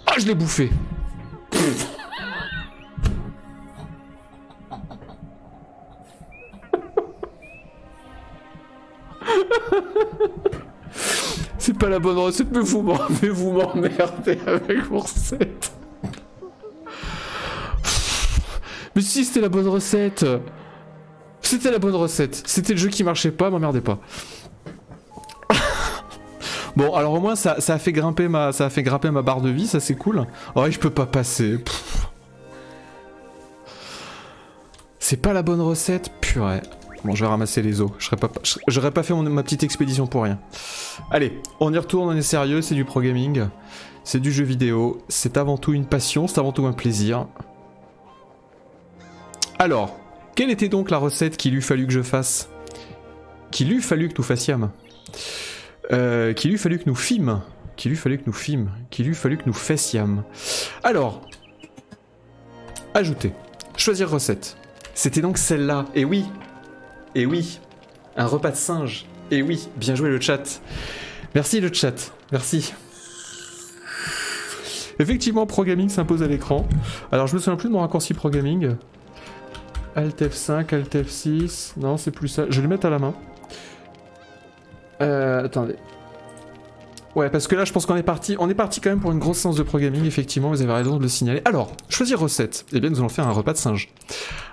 Ah, je l'ai bouffé. (laughs) C'est pas la bonne recette, mais vous m'emmerdez avec vos recettes. Mais si, c'était la bonne recette. C'était la bonne recette. C'était le jeu qui marchait pas, m'emmerdez pas. (laughs) Bon, alors au moins ça, a fait grimper ma, ça a fait grimper ma barre de vie, ça c'est cool. Oh, je peux pas passer. C'est pas la bonne recette, purée. Bon, je vais ramasser les os. J'aurais pas, pas fait ma petite expédition pour rien. Allez, on y retourne, on est sérieux, c'est du pro gaming. C'est du jeu vidéo. C'est avant tout une passion, c'est avant tout un plaisir. Alors, quelle était donc la recette qu'il eût fallu que je fasse Qu'il eût fallu que nous fassions euh, qu'il eût fallu que nous fîmes, qu'il eût fallu que nous fîmes, qu'il eût fallu que nous fassions. Alors, ajouter, choisir recette. C'était donc celle-là. Et oui, et oui, un repas de singe. Et oui, bien joué le chat. Merci le chat, merci. Effectivement, programming s'impose à l'écran. Alors je me souviens plus de mon raccourci programming. Alt F5, Alt F6. Non, c'est plus ça. Je vais le mettre à la main. Euh, attendez. Ouais, parce que là, je pense qu'on est parti. On est parti quand même pour une grosse séance de programming, effectivement, vous avez raison de le signaler. Alors, choisir recette. Eh bien, nous allons faire un repas de singe.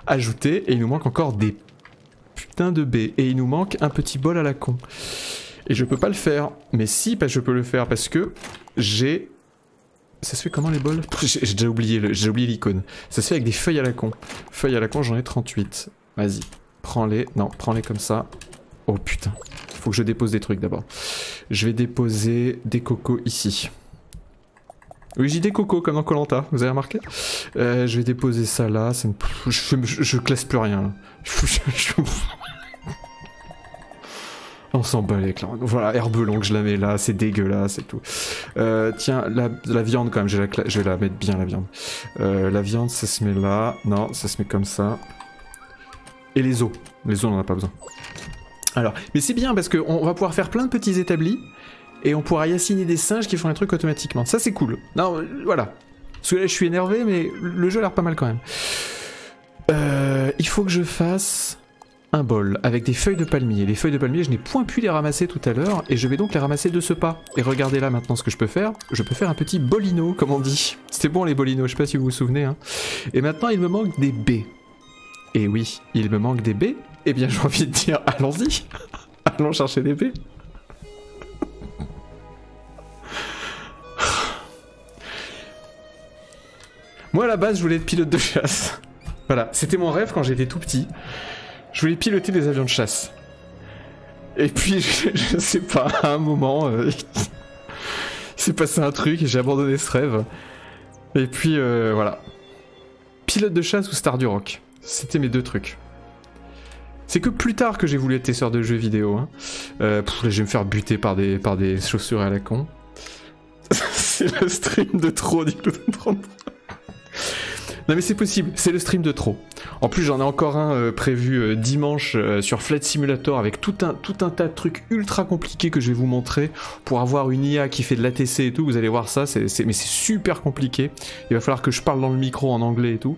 Ajouter, et il nous manque encore des putains de baies. Et il nous manque un petit bol à la con. Et je peux pas le faire. Mais si, bah, je peux le faire parce que j'ai... Ça se fait comment les bols? J'ai déjà oublié l'icône. Ça se fait avec des feuilles à la con. Feuilles à la con, j'en ai 38. Vas-y, prends-les. Non, prends-les comme ça. Oh putain. Faut que je dépose des trucs d'abord. Je vais déposer des cocos ici. Oui, j'ai des cocos comme dans Colanta, vous avez remarqué? Euh, Je vais déposer ça là. Je, classe plus rien. (laughs) On s'en bat les Voilà, herbe longue, je la mets là, c'est dégueulasse et tout. Euh, tiens, la, viande quand même, je vais la, mettre bien la viande. Euh, la viande, ça se met là. Non, ça se met comme ça. Et les os. Les os, on en a pas besoin. Alors, mais c'est bien parce qu'on va pouvoir faire plein de petits établis et on pourra y assigner des singes qui font un truc automatiquement. Ça, c'est cool. Non, voilà. Parce que là, je suis énervé, mais le jeu a l'air pas mal quand même. Euh, il faut que je fasse un bol avec des feuilles de palmier. Les feuilles de palmier, je n'ai point pu les ramasser tout à l'heure et je vais donc les ramasser de ce pas. Et regardez là maintenant ce que je peux faire. Je peux faire un petit bolino, comme on dit. C'était bon les bolinos, je sais pas si vous vous souvenez. Hein. Et maintenant, il me manque des baies. Et oui, il me manque des baies eh bien, (laughs) j'ai envie de dire, allons-y. (laughs) Allons chercher des baies. Moi, à la base, je voulais être pilote de chasse. Voilà, c'était mon rêve quand j'étais tout petit. Je voulais piloter des avions de chasse. Et puis, (laughs) je, sais pas, à un moment, euh, il (laughs) s'est passé un truc et j'ai abandonné ce rêve. Et puis, euh, voilà. Pilote de chasse ou star du rock? C'était mes deux trucs. C'est que plus tard que j'ai voulu être testeur de jeux vidéo. Hein. Euh, pff, je vais me faire buter par des, par des chaussures à la con. (laughs) c'est le stream de trop, dit Claude 33. Non mais c'est possible, c'est le stream de trop. En plus j'en ai encore un euh, prévu euh, dimanche euh, sur Flight Simulator avec tout un, tout un tas de trucs ultra compliqués que je vais vous montrer pour avoir une IA qui fait de l'ATC et tout, vous allez voir ça, mais c'est super compliqué. Il va falloir que je parle dans le micro en anglais et tout.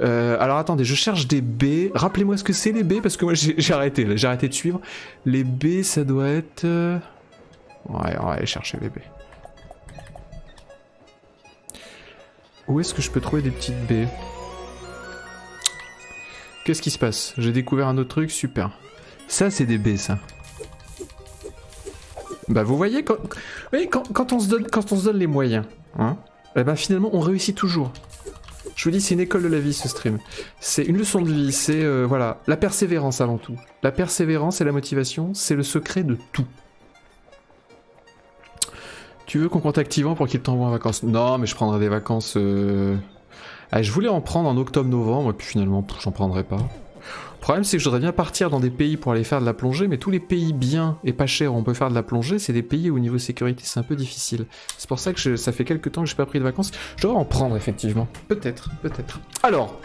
Alors attendez, je cherche des B. Rappelez-moi ce que c'est les B parce que moi j'ai, arrêté, j'ai arrêté de suivre. Les B ça doit être... Ouais, on va aller chercher les B. Où est-ce que je peux trouver des petites baies? Qu'est-ce qui se passe? J'ai découvert un autre truc, super. Ça, c'est des baies, ça. Bah, vous voyez, quand, quand, quand on, se donne, les moyens, hein, eh ben, finalement, on réussit toujours. Je vous dis, c'est une école de la vie, ce stream. C'est une leçon de vie, c'est, euh, voilà, la persévérance avant tout. La persévérance et la motivation, c'est le secret de tout. Tu veux qu'on contacte Yvan pour qu'il t'envoie en vacances? Non, mais je prendrai des vacances. euh, ah, je voulais en prendre en octobre-novembre, et puis finalement, j'en prendrai pas. Le problème, c'est que je voudrais bien partir dans des pays pour aller faire de la plongée, mais tous les pays bien et pas chers où on peut faire de la plongée, c'est des pays où au niveau sécurité, c'est un peu difficile. C'est pour ça que ça fait quelques temps que j'ai pas pris de vacances. Je devrais en prendre, effectivement. Peut-être, peut-être. Alors.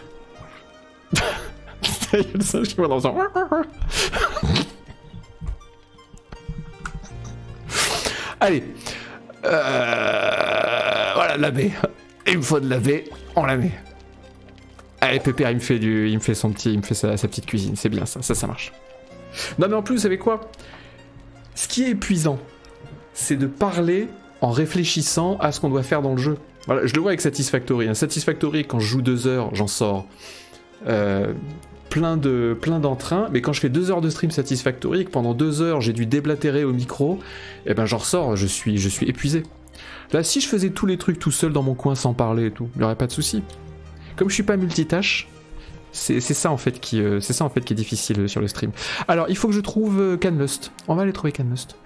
(laughs) (laughs) Allez. Euh, voilà, la baie. Il me de la baie, on la met. Allez, Pépère, il me fait du, il me fait son petit, il me fait sa, sa petite cuisine, c'est bien ça, ça, ça marche. Non mais en plus, vous savez quoi? Ce qui est épuisant, c'est de parler en réfléchissant à ce qu'on doit faire dans le jeu. Voilà, je le vois avec Satisfactory. hein. Satisfactory, quand je joue deux heures, j'en sors euh, plein de, plein d'entrain. Mais quand je fais deux heures de stream Satisfactory, que pendant deux heures j'ai dû déblatérer au micro, et ben j'en ressors, je suis, épuisé. Là, si je faisais tous les trucs tout seul dans mon coin sans parler et tout, il n'y aurait pas de souci. Comme je suis pas multitâche, c'est c'est ça en fait qui, euh, c'est ça en fait qui est difficile euh, sur le stream. Alors, il faut que je trouve euh, Canlust. On va aller trouver Canlust.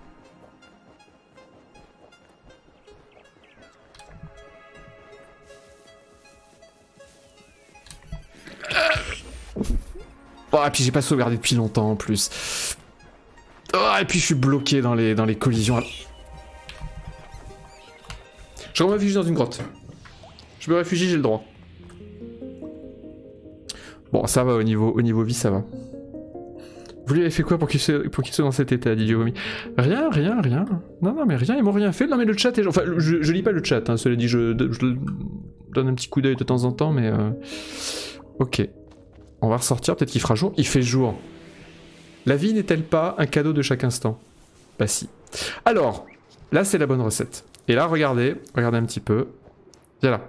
Oh, et puis j'ai pas sauvegardé depuis longtemps en plus. Oh, et puis je suis bloqué dans les, dans les collisions. Je me réfugie dans une grotte. Je me réfugie, j'ai le droit. Bon, ça va au niveau, au niveau vie, ça va. Vous lui avez fait quoi pour qu'il soit, pour qu'il soit dans cet état, Didier Vomi? Rien, rien, rien. Non, non, mais rien, ils m'ont rien fait. Non, mais le chat est... Enfin, je, je lis pas le chat, hein, cela dit, je, je donne un petit coup d'œil de temps en temps, mais... euh, Ok. On va ressortir, peut-être qu'il fera jour. Il fait jour. La vie n'est-elle pas un cadeau de chaque instant? Bah si. Alors, là c'est la bonne recette. Et là, regardez, regardez un petit peu. Viens là.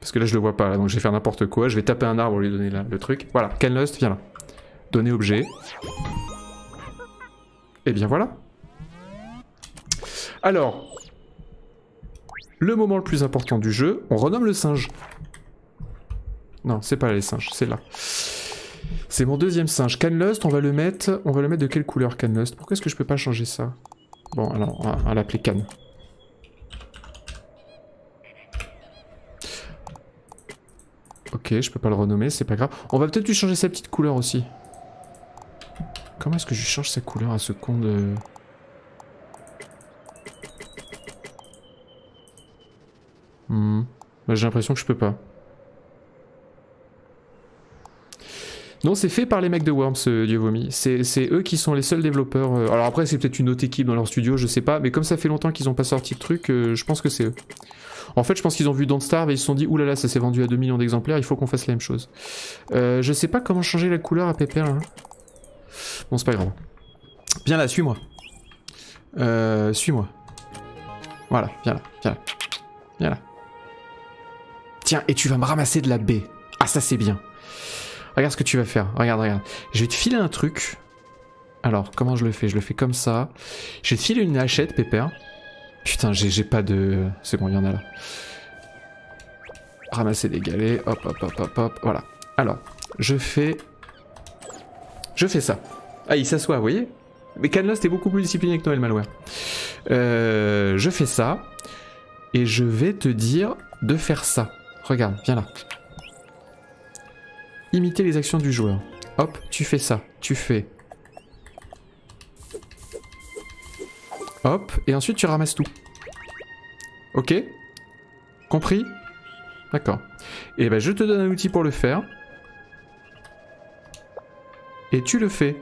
Parce que là je le vois pas, donc je vais faire n'importe quoi. Je vais taper un arbre pour lui donner le truc. Voilà, Canlust, viens là. Donner objet. Et bien voilà. Alors, le moment le plus important du jeu, on renomme le singe. Non, c'est pas les singes, c'est là. C'est mon deuxième singe. Canlust, on va le mettre. On va le mettre de quelle couleur Canlust? Pourquoi est-ce que je peux pas changer ça? Bon, alors, on va, l'appeler Can. Ok, je peux pas le renommer, c'est pas grave. On va peut-être lui changer sa petite couleur aussi. Comment est-ce que je change sa couleur à ce con de... Hmm. Bah, J'ai l'impression que je peux pas. Non, c'est fait par les mecs de Worms, euh, Dieu vomi. C'est eux qui sont les seuls développeurs. euh, Alors après, c'est peut-être une autre équipe dans leur studio, je sais pas. Mais comme ça fait longtemps qu'ils ont pas sorti de truc, euh, je pense que c'est eux. En fait, je pense qu'ils ont vu Don't Starve et ils se sont dit, oulala, ça s'est vendu à 2 millions d'exemplaires, il faut qu'on fasse la même chose. Euh, je sais pas comment changer la couleur à Pépère. là. Bon, c'est pas grave. Viens là, suis-moi. Suis-moi. Voilà, viens là, viens là. Viens là. Tiens, et tu vas me ramasser de la baie. Ah, ça c'est bien. Regarde ce que tu vas faire. Regarde, regarde. Je vais te filer un truc. Alors, comment je le fais? Je le fais comme ça. Je vais te filer une hachette, Pépère. Putain, j'ai pas de... C'est bon, il y en a là. Ramasser des galets. Hop, hop, hop, hop, hop. Voilà. Alors, je fais... Je fais ça. Ah, il s'assoit, vous voyez? Mais Canlost est beaucoup plus discipliné que Noël Malware. Euh, je fais ça. Et je vais te dire de faire ça. Regarde, viens là. Imiter les actions du joueur. Hop, tu fais ça. Tu fais. Hop, et ensuite tu ramasses tout. Ok Compris? D'accord. Et ben je te donne un outil pour le faire. Et tu le fais.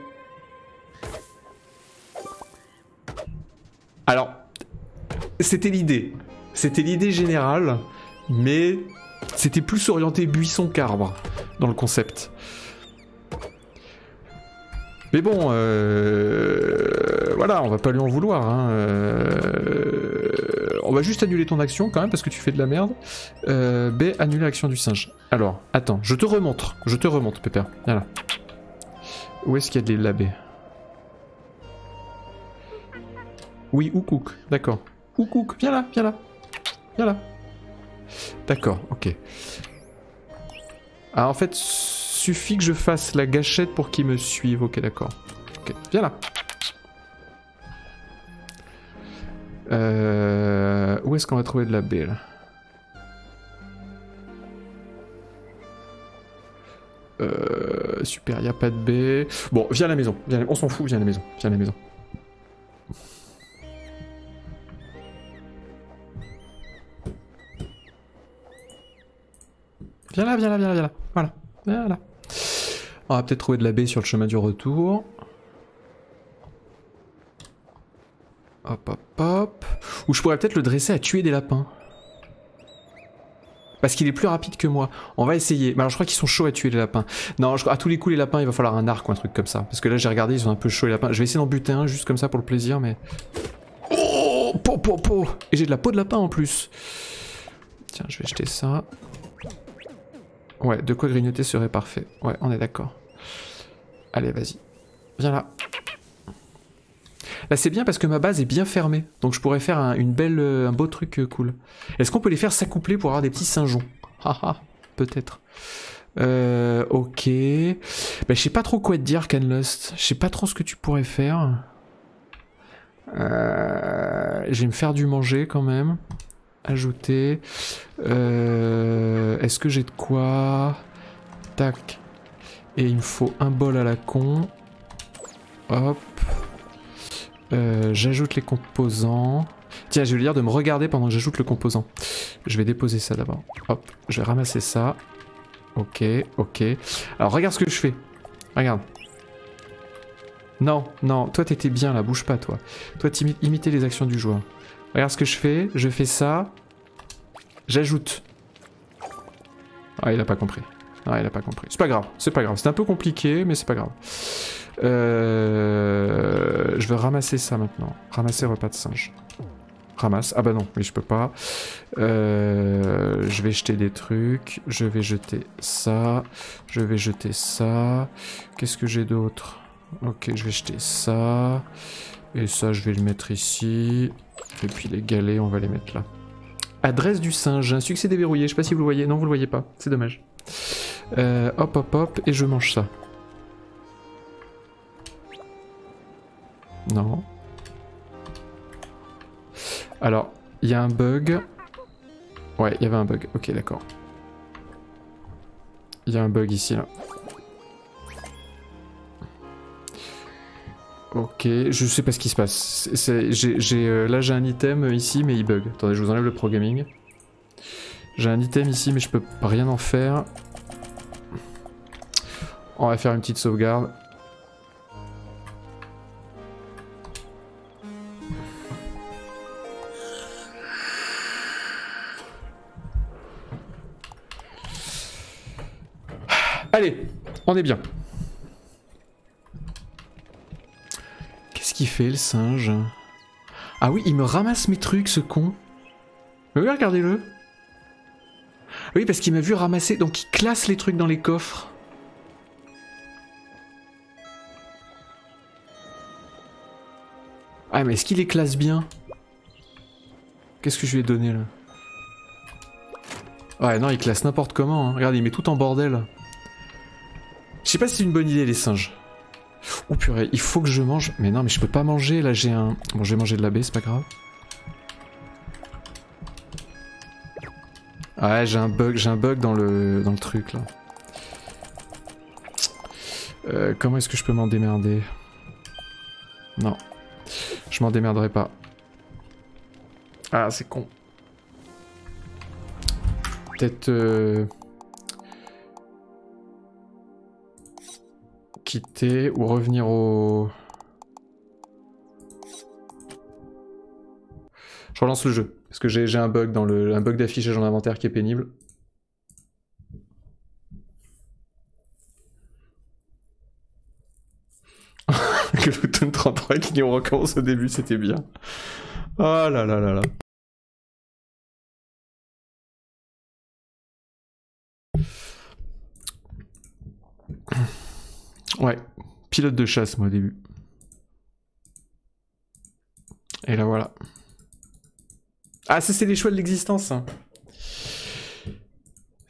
Alors, c'était l'idée. C'était l'idée générale, mais c'était plus orienté buisson qu'arbre dans le concept. Mais bon, euh, voilà, on va pas lui en vouloir. Hein. Euh, on va juste annuler ton action quand même parce que tu fais de la merde. Euh, B, annuler l'action du singe. Alors, attends, je te remonte. Je te remonte, Pépère. Voilà. Où est-ce qu'il y a des labés Oui, Oukouk, d'accord. Oukouk, viens là, viens là. Viens là. D'accord, ok. Ah, en fait, suffit que je fasse la gâchette pour qu'il me suive. Ok, d'accord. Ok, viens là. Euh, où est-ce qu'on va trouver de la baie là euh, Super, n'y a pas de baie. Bon, viens à la maison. On s'en fout, viens à la maison. Viens à la maison. Viens là, viens là, viens là, viens là. Voilà. Viens là. On va peut-être trouver de la baie sur le chemin du retour. Hop, hop, hop. Ou je pourrais peut-être le dresser à tuer des lapins. Parce qu'il est plus rapide que moi. On va essayer. Mais alors je crois qu'ils sont chauds à tuer les lapins. Non, à tous les coups les lapins il va falloir un arc ou un truc comme ça. Parce que là j'ai regardé, ils sont un peu chauds les lapins. Je vais essayer d'en buter un juste comme ça pour le plaisir, mais... Oh po, po, po. Et j'ai de la peau de lapin en plus. Tiens, je vais jeter ça. Ouais, de quoi grignoter serait parfait. Ouais, on est d'accord. Allez, vas-y. Viens là. Là, c'est bien parce que ma base est bien fermée. Donc, je pourrais faire un, une belle, euh, un beau truc euh, cool. Est-ce qu'on peut les faire s'accoupler pour avoir des petits singeons? (laughs) Haha, peut-être. Euh, ok. Bah, je sais pas trop quoi te dire, Canlust. Je sais pas trop ce que tu pourrais faire. Euh, je vais me faire du manger quand même. Ajouter. Euh, Est-ce que j'ai de quoi? Tac. Et il me faut un bol à la con. Hop. Euh, j'ajoute les composants. Tiens, je vais lui dire de me regarder pendant que j'ajoute le composant. Je vais déposer ça d'abord. Hop, je vais ramasser ça. Ok, ok. Alors regarde ce que je fais. Regarde. Non, non, toi t'étais bien là, bouge pas toi. Toi t'imitais les actions du joueur. Regarde ce que je fais, je fais ça. J'ajoute. Ah, il a pas compris. Ah, il a pas compris. C'est pas grave, c'est pas grave. C'est un peu compliqué, mais c'est pas grave. Euh... Je vais ramasser ça maintenant. Ramasser repas de singe. Ramasse. Ah bah non, oui, je peux pas. Euh... Je vais jeter des trucs. Je vais jeter ça. Je vais jeter ça. Qu'est-ce que j'ai d'autre? Ok, je vais jeter ça. Et ça, je vais le mettre ici. Et puis les galets, on va les mettre là. Adresse du singe, un succès déverrouillé. Je sais pas si vous le voyez. Non, vous le voyez pas. C'est dommage. Euh, hop, hop, hop. Et je mange ça. Non. Alors, il y a un bug. Ouais, il y avait un bug. Ok, d'accord. Il y a un bug ici, là. Ok, je sais pas ce qui se passe. Euh, là j'ai un item ici mais il bug. Attendez, je vous enlève le programming. J'ai un item ici mais je peux rien en faire. On va faire une petite sauvegarde. Allez, on est bien. Fait le singe Ah oui, il me ramasse mes trucs ce con. Mais oui, regardez-le. Oui, parce qu'il m'a vu ramasser, donc il classe les trucs dans les coffres. Ah mais est-ce qu'il les classe bien? Qu'est-ce que je lui ai donné là? Ouais non il classe n'importe comment, hein. regarde il met tout en bordel. Je sais pas si c'est une bonne idée les singes. Oh purée, il faut que je mange. Mais non, mais je peux pas manger. Là, j'ai un. Bon, je vais manger de la baie, c'est pas grave. Ouais, j'ai un bug, j'ai un bug dans le, dans le truc là. Euh, comment est-ce que je peux m'en démerder? Non. Je m'en démerderai pas. Ah, c'est con. Peut-être... Euh, quitter ou revenir au... Je relance le jeu. Parce que j'ai un bug dans le un bug d'affichage en inventaire qui est pénible. (laughs) que l'automne 33 qui recommence au début, c'était bien. Oh là là là là. Ouais, pilote de chasse moi au début. Et là voilà. Ah, ça, c'est les choix de l'existence. Hein.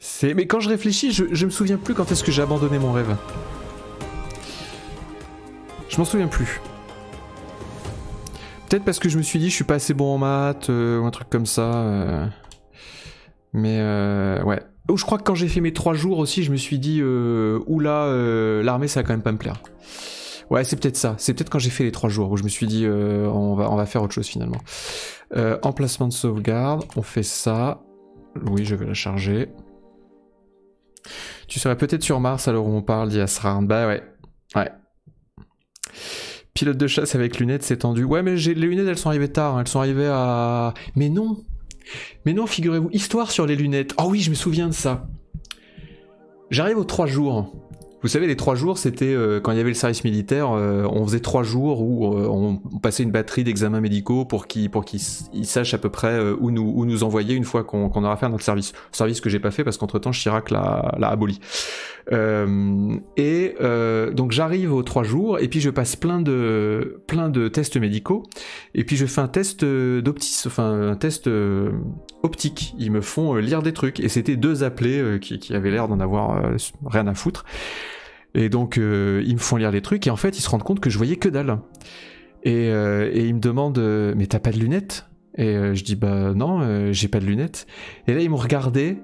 C'est... Mais quand je réfléchis, je, me souviens plus quand est-ce que j'ai abandonné mon rêve. Je m'en souviens plus. Peut-être parce que je me suis dit je suis pas assez bon en maths euh, ou un truc comme ça. Euh. Mais euh, ouais. Ou je crois que quand j'ai fait mes trois jours aussi, je me suis dit oula, l'armée ça va quand même pas me plaire. Ouais, c'est peut-être ça. C'est peut-être quand j'ai fait les trois jours où je me suis dit on, va, on va faire autre chose finalement. Euh, emplacement de sauvegarde, on fait ça. Oui, je vais la charger. Tu serais peut-être sur Mars alors on parle d'Yasran. Bah ouais. Ouais. Pilote de chasse avec lunettes, c'est tendu. Ouais, mais les lunettes, elles sont arrivées tard. Hein. Elles sont arrivées à... Mais non Mais non, figurez-vous. Histoire sur les lunettes. Oh oui, je me souviens de ça. J'arrive aux trois jours. Vous savez, les trois jours, c'était euh, quand il y avait le service militaire, euh, on faisait trois jours où euh, on, passait une batterie d'examens médicaux pour qu'ils qu'ils sachent à peu près où nous où nous envoyer une fois qu'on aura fait notre service. Service que j'ai pas fait parce qu'entre temps Chirac l'a aboli. et donc j'arrive aux trois jours et puis je passe plein de plein de tests médicaux et puis je fais un test d'optis, enfin un test optique. Ils me font lire des trucs et c'était deux appelés qui, qui avaient l'air d'en avoir rien à foutre. Et donc, euh, ils me font lire des trucs, et en fait, ils se rendent compte que je voyais que dalle. Et, euh, ils me demandent euh, Mais t'as pas de lunettes? Et je dis Bah non, j'ai pas de lunettes. Et là, ils m'ont regardé,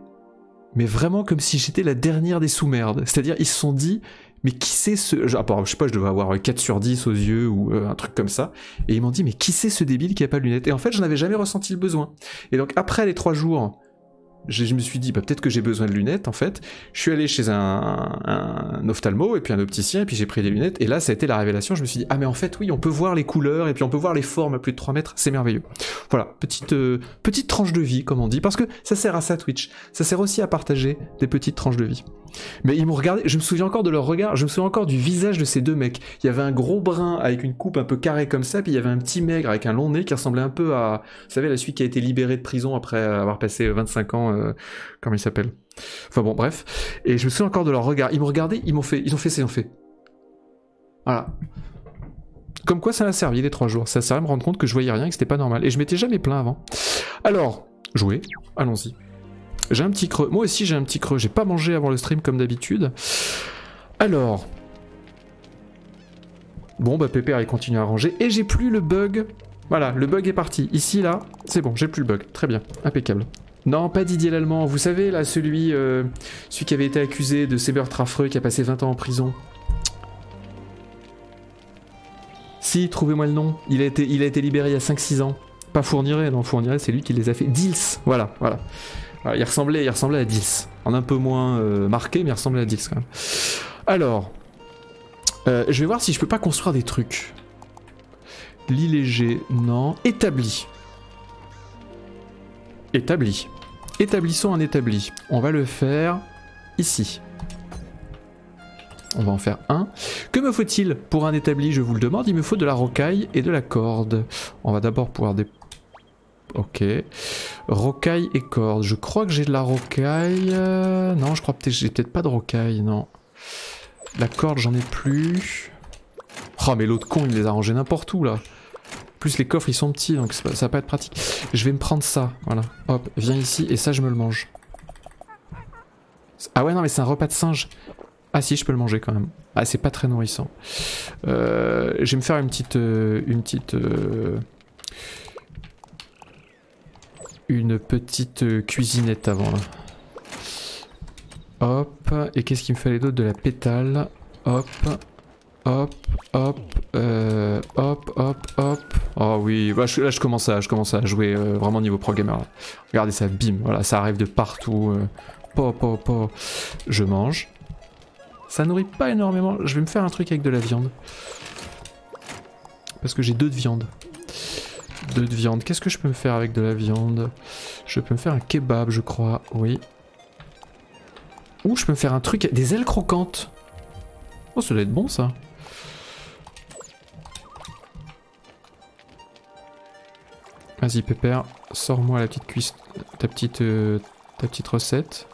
mais vraiment comme si j'étais la dernière des sous-merdes. C'est-à-dire, ils se sont dit mais qui c'est ce... je sais pas, je devais avoir 4 sur 10 aux yeux ou un truc comme ça. Et ils m'ont dit, mais qui c'est ce débile qui a pas de lunettes? Et en fait, je n'avais jamais ressenti le besoin. Et donc, après les 3 jours je, me suis dit, bah, peut-être que j'ai besoin de lunettes en fait. Je suis allé chez un, ophtalmo et puis un opticien et puis j'ai pris des lunettes. Et là, ça a été la révélation. Je me suis dit, ah mais en fait, oui, on peut voir les couleurs et puis on peut voir les formes à plus de 3 mètres. C'est merveilleux. Voilà, petite, euh, petite tranche de vie, comme on dit. Parce que ça sert à ça, Twitch. Ça sert aussi à partager des petites tranches de vie. Mais ils m'ont regardé, je me souviens encore de leur regard, je me souviens encore du visage de ces deux mecs. Il y avait un gros brun avec une coupe un peu carrée comme ça, puis il y avait un petit maigre avec un long nez qui ressemblait un peu à, vous savez, la suite qui a été libérée de prison après avoir passé 25 ans, euh, comment il s'appelle Enfin bon, bref. Et je me souviens encore de leur regard. Ils m'ont regardé, ils m'ont fait, ils ont fait ils ont fait. Voilà. Comme quoi ça m'a servi les trois jours. Ça servait à me rendre compte que je voyais rien et que c'était pas normal. Et je m'étais jamais plaint avant. Alors, jouer, allons-y. J'ai un petit creux. Moi aussi j'ai un petit creux. J'ai pas mangé avant le stream comme d'habitude. Alors. Bon bah Pépère il continue à ranger. Et j'ai plus le bug. Voilà, le bug est parti. Ici là, c'est bon, j'ai plus le bug. Très bien, impeccable. Non, pas Didier l'Allemand. Vous savez, là, celui, euh, celui qui avait été accusé de affreux, qui a passé 20 ans en prison. Si, trouvez-moi le nom. Il a été, libéré il y a 5-6 ans. Pas Fourniret, non, Fourniret, c'est lui qui les a fait. Dils, voilà, voilà. Il, ressemblait, il ressemblait à 10. En un peu moins euh, marqué, mais il ressemblait à 10 quand même. Alors, euh, je vais voir si je peux pas construire des trucs. Lit léger, non. Établi. Établi. Établissons un établi. On va le faire ici. On va en faire un. Que me faut-il pour un établi? Je vous le demande. Il me faut de la rocaille et de la corde. On va d'abord pouvoir dé Ok. Rocaille et corde. Je crois que j'ai de la rocaille. Euh, non, je crois que j'ai peut-être pas de rocaille, non. La corde, j'en ai plus. Oh, mais l'autre con, il les a rangés n'importe où, là. Plus, les coffres, ils sont petits, donc ça va pas être pratique. Je vais me prendre ça, voilà. Hop, viens ici, et ça, je me le mange. Ah ouais, non, mais c'est un repas de singe. Ah si, je peux le manger quand même. Ah, c'est pas très nourrissant. Euh, je vais me faire une petite... euh, une petite... euh, une petite cuisinette avant là. Hop, et qu'est-ce qu'il me fallait d'autre De la pétale? Hop, hop, hop, euh, hop, hop, hop. Oh oui, bah, là je commence à, je commence à jouer euh, vraiment niveau pro gamer. Regardez ça, bim, voilà, ça arrive de partout. Euh, po, po, po. Je mange. Ça nourrit pas énormément. Je vais me faire un truc avec de la viande. Parce que j'ai deux de viande. Deux de viande. Qu'est-ce que je peux me faire avec de la viande? Je peux me faire un kebab, je crois. Oui. Ou je peux me faire un truc... Des ailes croquantes. Oh, ça doit être bon, ça. Vas-y, Pépère, sors-moi la petite cuisse... Ta petite... euh, ta petite recette.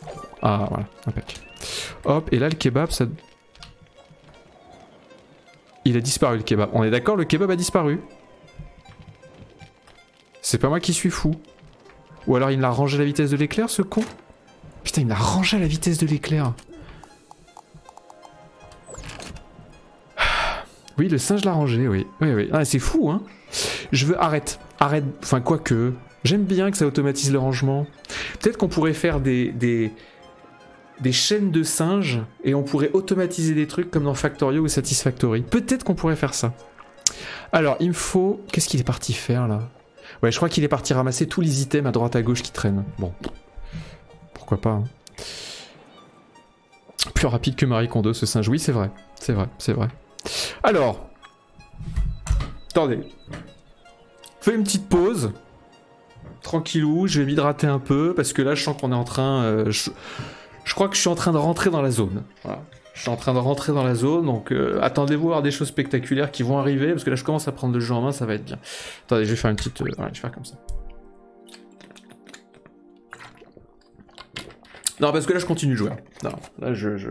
Ah, voilà, impec. Hop, et là, le kebab, ça... Il a disparu, le kebab. On est d'accord, le kebab a disparu. C'est pas moi qui suis fou. Ou alors il l'a rangé à la vitesse de l'éclair, ce con? Putain, il l'a rangé à la vitesse de l'éclair. Oui, le singe l'a rangé, oui. Oui, oui. Ah, c'est fou, hein Je veux... Arrête. Arrête. Enfin, quoique... J'aime bien que ça automatise le rangement. Peut-être qu'on pourrait faire des, des... des chaînes de singes et on pourrait automatiser des trucs comme dans Factorio ou Satisfactory. Peut-être qu'on pourrait faire ça. Alors, il me faut... Qu'est-ce qu'il est parti faire, là? Ouais, je crois qu'il est parti ramasser tous les items à droite à gauche qui traînent. Bon. Pourquoi pas, hein. Plus rapide que Marie Kondo, ce singe. Oui, c'est vrai. C'est vrai, c'est vrai. Alors. Attendez. Fais une petite pause. Tranquillou, je vais m'hydrater un peu parce que là, je sens qu'on est en train. euh, je, crois que je suis en train de rentrer dans la zone. Voilà. Je suis en train de rentrer dans la zone, donc euh, attendez-vous à voir des choses spectaculaires qui vont arriver parce que là, je commence à prendre le jeu en main, ça va être bien. Attendez, je vais faire une petite. euh, je vais faire comme ça. Non, parce que là, je continue de jouer. Non, là, je. je...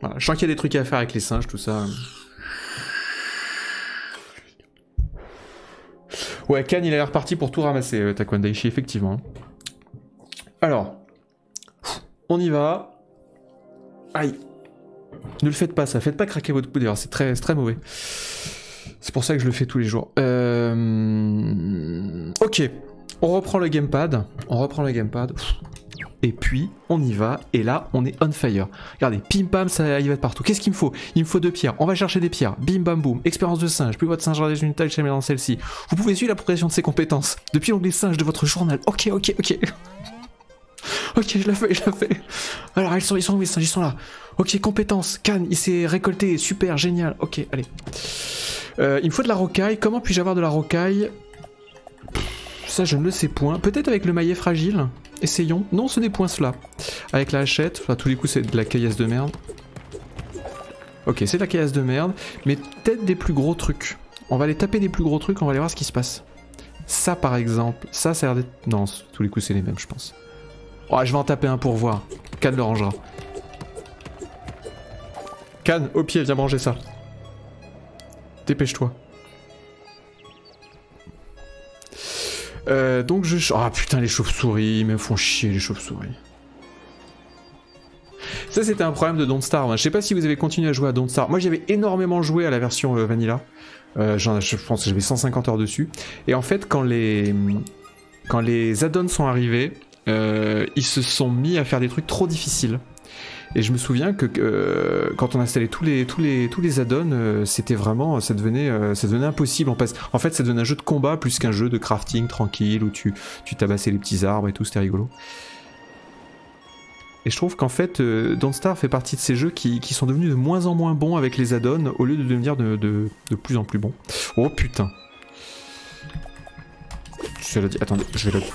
Voilà, je sens qu'il y a des trucs à faire avec les singes, tout ça. Ouais, Kan, il a l'air parti pour tout ramasser, euh, effectivement. Alors, on y va. Aïe. Ne le faites pas, ça. Faites pas craquer votre coude, c'est très, très mauvais. C'est pour ça que je le fais tous les jours. Euh... Ok, on reprend le gamepad. On reprend le gamepad. Et puis, on y va. Et là, on est on fire. Regardez, pim pam, ça y va de partout. Qu'est-ce qu'il me faut? Il me faut deux pierres. On va chercher des pierres. Bim bam boum. Expérience de singe. Plus votre singe dans une taille, jamais dans celle-ci. Vous pouvez suivre la progression de ses compétences. Depuis l'onglet singe de votre journal. Ok, ok, ok. (laughs) Ok, je la fais, je la fais. Alors, ils sont, ils sont où les singes? Ils sont là. Ok, compétences. Cannes, il s'est récolté. Super, génial. Ok, allez. Euh, il me faut de la rocaille. Comment puis-je avoir de la rocaille? Ça, je ne le sais point. Peut-être avec le maillet fragile Essayons. Non, ce n'est point cela. Avec la hachette. Enfin, tous les coups, c'est de la caillasse de merde. Ok, c'est de la caillasse de merde. Mais peut-être des plus gros trucs. On va aller taper des plus gros trucs. On va aller voir ce qui se passe. Ça, par exemple. Ça, ça a l'air d'être... Non, tous les coups, c'est les mêmes, je pense. Oh, je vais en taper un pour voir. Cannes le rangera. Cannes, au pied, viens manger ça. Dépêche-toi. Euh, donc je... Ah putain, les chauves-souris, ils me font chier les chauves-souris. Ça, c'était un problème de Don't Star. Je sais pas si vous avez continué à jouer à Don't Star. Moi, j'avais énormément joué à la version euh, Vanilla. Euh, je pense que j'avais 150 heures dessus. Et en fait, quand les, quand les add-ons sont arrivés, ils se sont mis à faire des trucs trop difficiles. Et je me souviens que euh, quand on installait tous les tous les tous les add-ons, euh, c'était vraiment ça devenait euh, ça devenait impossible. En fait, ça devenait un jeu de combat plus qu'un jeu de crafting tranquille où tu tu tabassais les petits arbres et tout, c'était rigolo. Et je trouve qu'en fait, euh, Don't Star fait partie de ces jeux qui, qui sont devenus de moins en moins bons avec les add-ons au lieu de devenir de, de, de plus en plus bons. Oh putain. Je. Attendez, je vais la.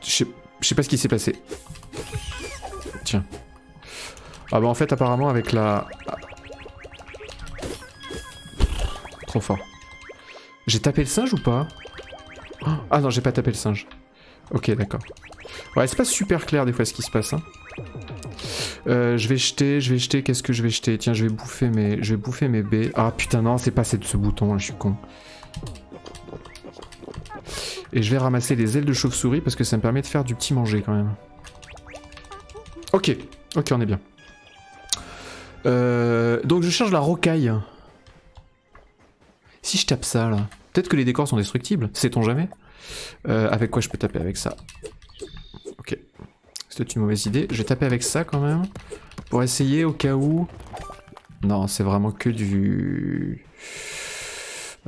Je sais pas ce qui s'est passé. Tiens. Ah bah en fait apparemment avec la... Trop fort. J'ai tapé le singe ou pas? Ah non j'ai pas tapé le singe. Ok d'accord. Ouais c'est pas super clair des fois ce qui se passe. Hein. Euh, je vais jeter, je vais jeter, qu'est-ce que je vais jeter? Tiens je vais bouffer mes, je vais bouffer mes baies. Ah putain non c'est pas ce ce bouton là, je suis con. Et je vais ramasser les ailes de chauve-souris parce que ça me permet de faire du petit manger quand même. Ok, ok, on est bien. Euh, donc je cherche la rocaille. Si je tape ça là, peut-être que les décors sont destructibles, sait-on jamais euh, Avec quoi je peux taper avec ça? Ok, c'est une mauvaise idée. Je vais taper avec ça quand même, pour essayer au cas où... Non, c'est vraiment que du...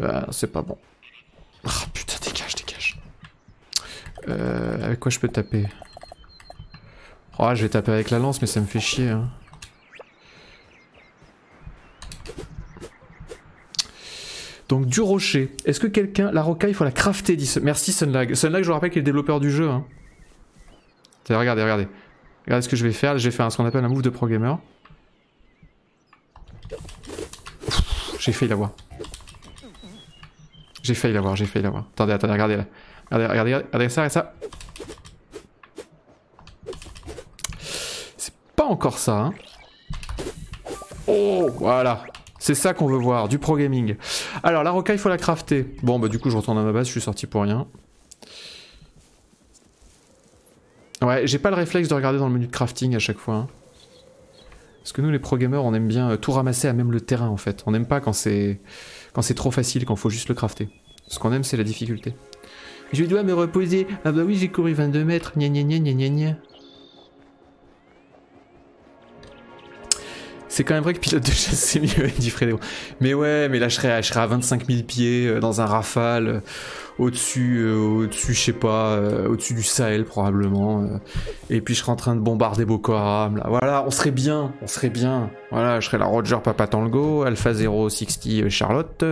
Ah, c'est pas bon. Ah putain, dégage, dégage. Euh, avec quoi je peux taper? Oh, je vais taper avec la lance, mais ça me fait chier. Hein. Donc du rocher. Est-ce que quelqu'un... La rocaille, il faut la crafter, dit... Merci Sunlag. Sunlag, je vous rappelle qu'il est le développeur du jeu. Hein. Regardez, regardez. Regardez ce que je vais faire. Je vais faire ce qu'on appelle un move de pro gamer. J'ai failli l'avoir. J'ai failli l'avoir, j'ai failli l'avoir. Attendez, attendez, regardez là. Regardez, regardez, regardez ça, regardez ça. C'est pas encore ça, hein. Oh, voilà. C'est ça qu'on veut voir, du pro gaming. Alors, la rocaille, il faut la crafter. Bon, bah du coup, je retourne à ma base, je suis sorti pour rien. Ouais, j'ai pas le réflexe de regarder dans le menu de crafting à chaque fois. Hein. Parce que nous, les pro on aime bien euh, tout ramasser à même le terrain, en fait. On n'aime pas quand c'est quand c'est trop facile, quand faut juste le crafter. Ce qu'on aime, c'est la difficulté. Je dois me reposer. Ah bah oui, j'ai couru 22 mètres. Gna gna gna gna gna gna. C'est quand même vrai que pilote de chasse c'est mieux, (laughs) dit Frédéo. Mais ouais, mais là je serais, à 25 000 pieds euh, dans un rafale, euh, au-dessus, euh, au-dessus, je sais pas, au-dessus du Sahel probablement. et puis je serais en train de bombarder Boko Haram. Là. Voilà, on serait bien, on serait bien. Voilà, je serais la Roger Papa Tango, Alpha 060 Charlotte.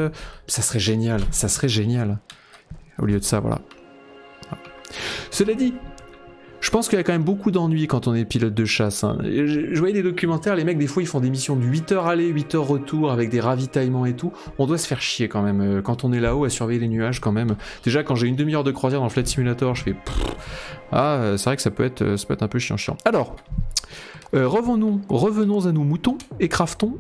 ça serait génial, ça serait génial. Au lieu de ça, voilà. Cela dit, je pense qu'il y a quand même beaucoup d'ennuis quand on est pilote de chasse. Hein. Je, voyais des documentaires, les mecs des fois ils font des missions de 8 heures aller, 8 heures retour avec des ravitaillements et tout. On doit se faire chier quand même euh, quand on est là-haut à surveiller les nuages quand même. Déjà quand j'ai une demi-heure de croisière dans Flight Simulator, je fais ah euh, c'est vrai que ça peut être ça peut être un peu chiant chiant. Alors euh, revenons revenons à nos moutons et craftons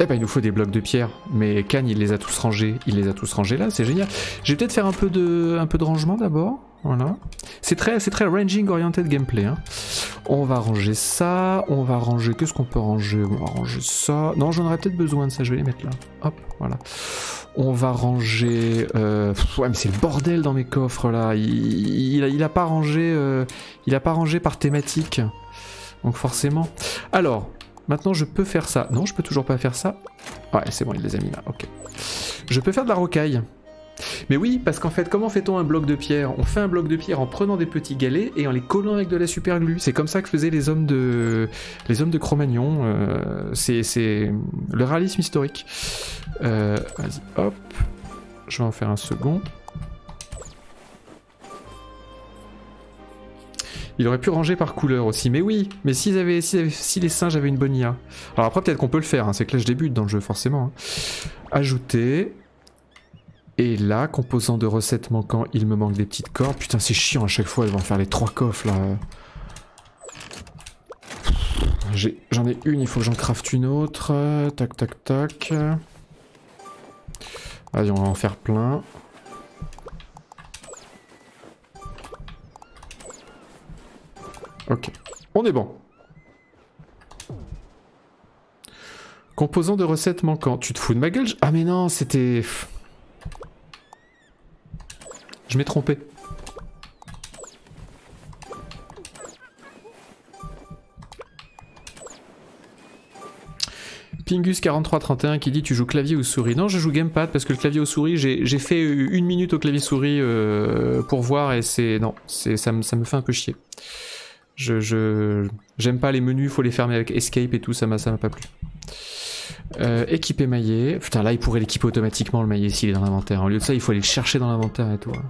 eh ben, il nous faut des blocs de pierre. Mais Khan, il les a tous rangés. Il les a tous rangés là, c'est génial. Je vais peut-être faire un peu de, un peu de rangement d'abord. Voilà. C'est très, très ranging oriented gameplay. Hein. On va ranger ça. On va ranger. Qu'est-ce qu'on peut ranger? On va ranger ça. Non, j'en aurais peut-être besoin de ça. Je vais les mettre là. Hop, voilà. On va ranger. Euh... Ouais, mais c'est le bordel dans mes coffres là. Il, il, a, pas rangé. Euh, il a pas rangé par thématique. Donc forcément. Alors, maintenant je peux faire ça. Non, je peux toujours pas faire ça. Ouais, c'est bon, il les a mis là. Ok. Je peux faire de la rocaille. Mais oui, parce qu'en fait, comment fait-on un bloc de pierre? On fait un bloc de pierre en prenant des petits galets et en les collant avec de la super glue. C'est comme ça que faisaient les hommes de, les hommes de Cro-Magnon. Euh, c'est le réalisme historique. Euh, Vas-y, hop. Je vais en faire un second. Il aurait pu ranger par couleur aussi. Mais oui, mais si les singes avaient une bonne IA. Alors après, peut-être qu'on peut le faire. Hein. C'est que là, je débute dans le jeu, forcément. Hein. Ajouter. Et là, composant de recettes manquant, il me manque des petites cordes. Putain, c'est chiant à chaque fois, de devoir faire les trois coffres là. J'en ai, une, il faut que j'en craft une autre. Tac, tac, tac. Vas-y, on va en faire plein. Ok, on est bon. Composant de recettes manquant. Tu te fous de ma gueule? Ah mais non, c'était... Je m'ai trompé. Pingus4331 qui dit tu joues clavier ou souris? Non, je joue gamepad parce que le clavier ou souris, j'ai fait une minute au clavier souris euh, pour voir et c'est... Non, ça, me, fait un peu chier. Je j'aime pas les menus, faut les fermer avec escape et tout, ça m'a pas plu. Euh, équiper maillet. Putain, là, il pourrait l'équiper automatiquement, le maillet, s'il est dans l'inventaire. En lieu de ça, il faut aller le chercher dans l'inventaire et tout. Hein.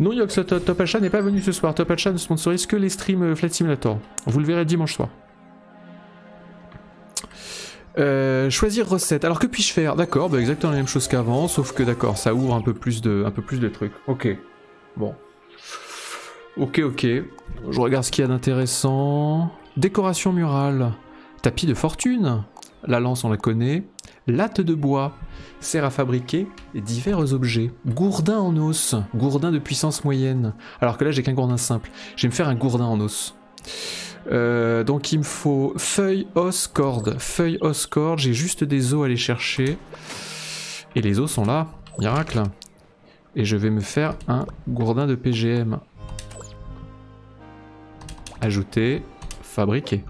Non, Yox, Top n'est pas venu ce soir. Top ne sponsorise que les streams euh, Flight Simulator. Vous le verrez dimanche soir. Euh, choisir recette. Alors que puis-je faire? D'accord, bah exactement la même chose qu'avant, sauf que d'accord, ça ouvre un peu plus de, un peu plus de trucs. Ok. Bon. Ok, ok. Je regarde ce qu'il y a d'intéressant. Décoration murale. Tapis de fortune. La lance, on la connaît. Latte de bois sert à fabriquer divers objets. Gourdin en os, gourdin de puissance moyenne. Alors que là, j'ai qu'un gourdin simple. Je vais me faire un gourdin en os. Euh, donc il me faut feuille, os, corde. Feuille, os, corde. J'ai juste des os à aller chercher. Et les os sont là. Miracle. Et je vais me faire un gourdin de PGM. Ajouter, fabriquer.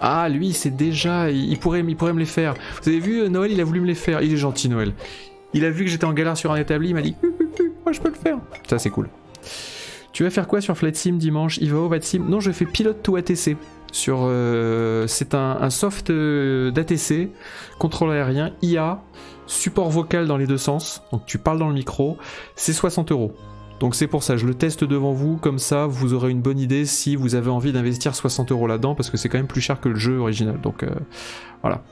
Ah, lui, c'est déjà... Il pourrait, il pourrait me les faire. Vous avez vu, Noël, il a voulu me les faire. Il est gentil, Noël. Il a vu que j'étais en galère sur un établi, il m'a dit... Moi, je peux le faire. Ça, c'est cool. Tu vas faire quoi sur Flight Sim dimanche? Ivo, Sim? Non, je fais pilote to ATC. Euh, c'est un, soft euh, d'ATC, contrôle aérien, IA, support vocal dans les deux sens. Donc tu parles dans le micro. C'est 60 euros. Donc c'est pour ça, je le teste devant vous, comme ça vous aurez une bonne idée si vous avez envie d'investir 60 euros là-dedans, parce que c'est quand même plus cher que le jeu original. Donc euh, voilà.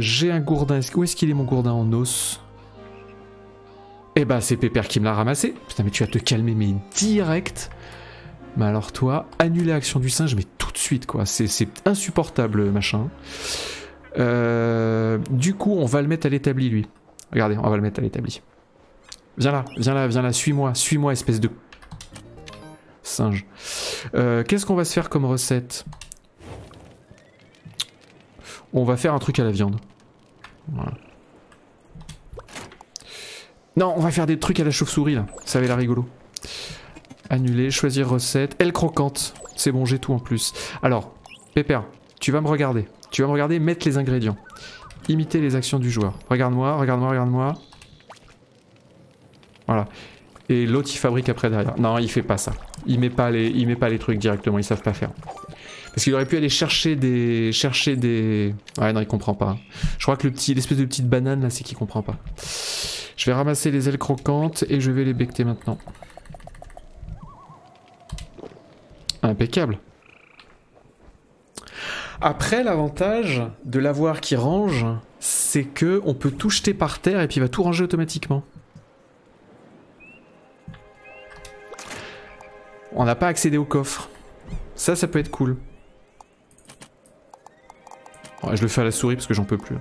J'ai un gourdin. Où est-ce qu'il est mon gourdin en os? Eh bah c'est Pépère qui me l'a ramassé. Putain mais tu vas te calmer mais direct. Mais alors toi, annuler action du singe mais tout de suite quoi. C'est insupportable machin. Euh, du coup on va le mettre à l'établi lui. Regardez, on va le mettre à l'établi. Viens là, viens là, viens là, suis-moi, suis-moi espèce de singe. Euh, qu'est-ce qu'on va se faire comme recette? On va faire un truc à la viande. Voilà. Non, on va faire des trucs à la chauve-souris là. Ça avait l'air rigolo. Annuler, choisir recette. Elle croquante. C'est bon, j'ai tout en plus. Alors, Pépère, tu vas me regarder. Tu vas me regarder mettre les ingrédients. Imiter les actions du joueur. Regarde-moi, regarde-moi, regarde-moi. Voilà. Et l'autre il fabrique après derrière. Non, il fait pas ça. Il met pas les, met pas les trucs directement, ils savent pas faire. Parce qu'il aurait pu aller chercher des, chercher des. Ouais, non, il comprend pas. Je crois que le petit, l'espèce de petite banane là, c'est qu'il comprend pas. Je vais ramasser les ailes croquantes et je vais les becter maintenant. Impeccable. Après, l'avantage de l'avoir qui range, c'est que on peut tout jeter par terre et puis il va tout ranger automatiquement. On n'a pas accédé au coffre. Ça, ça peut être cool je le fais à la souris parce que j'en peux plus.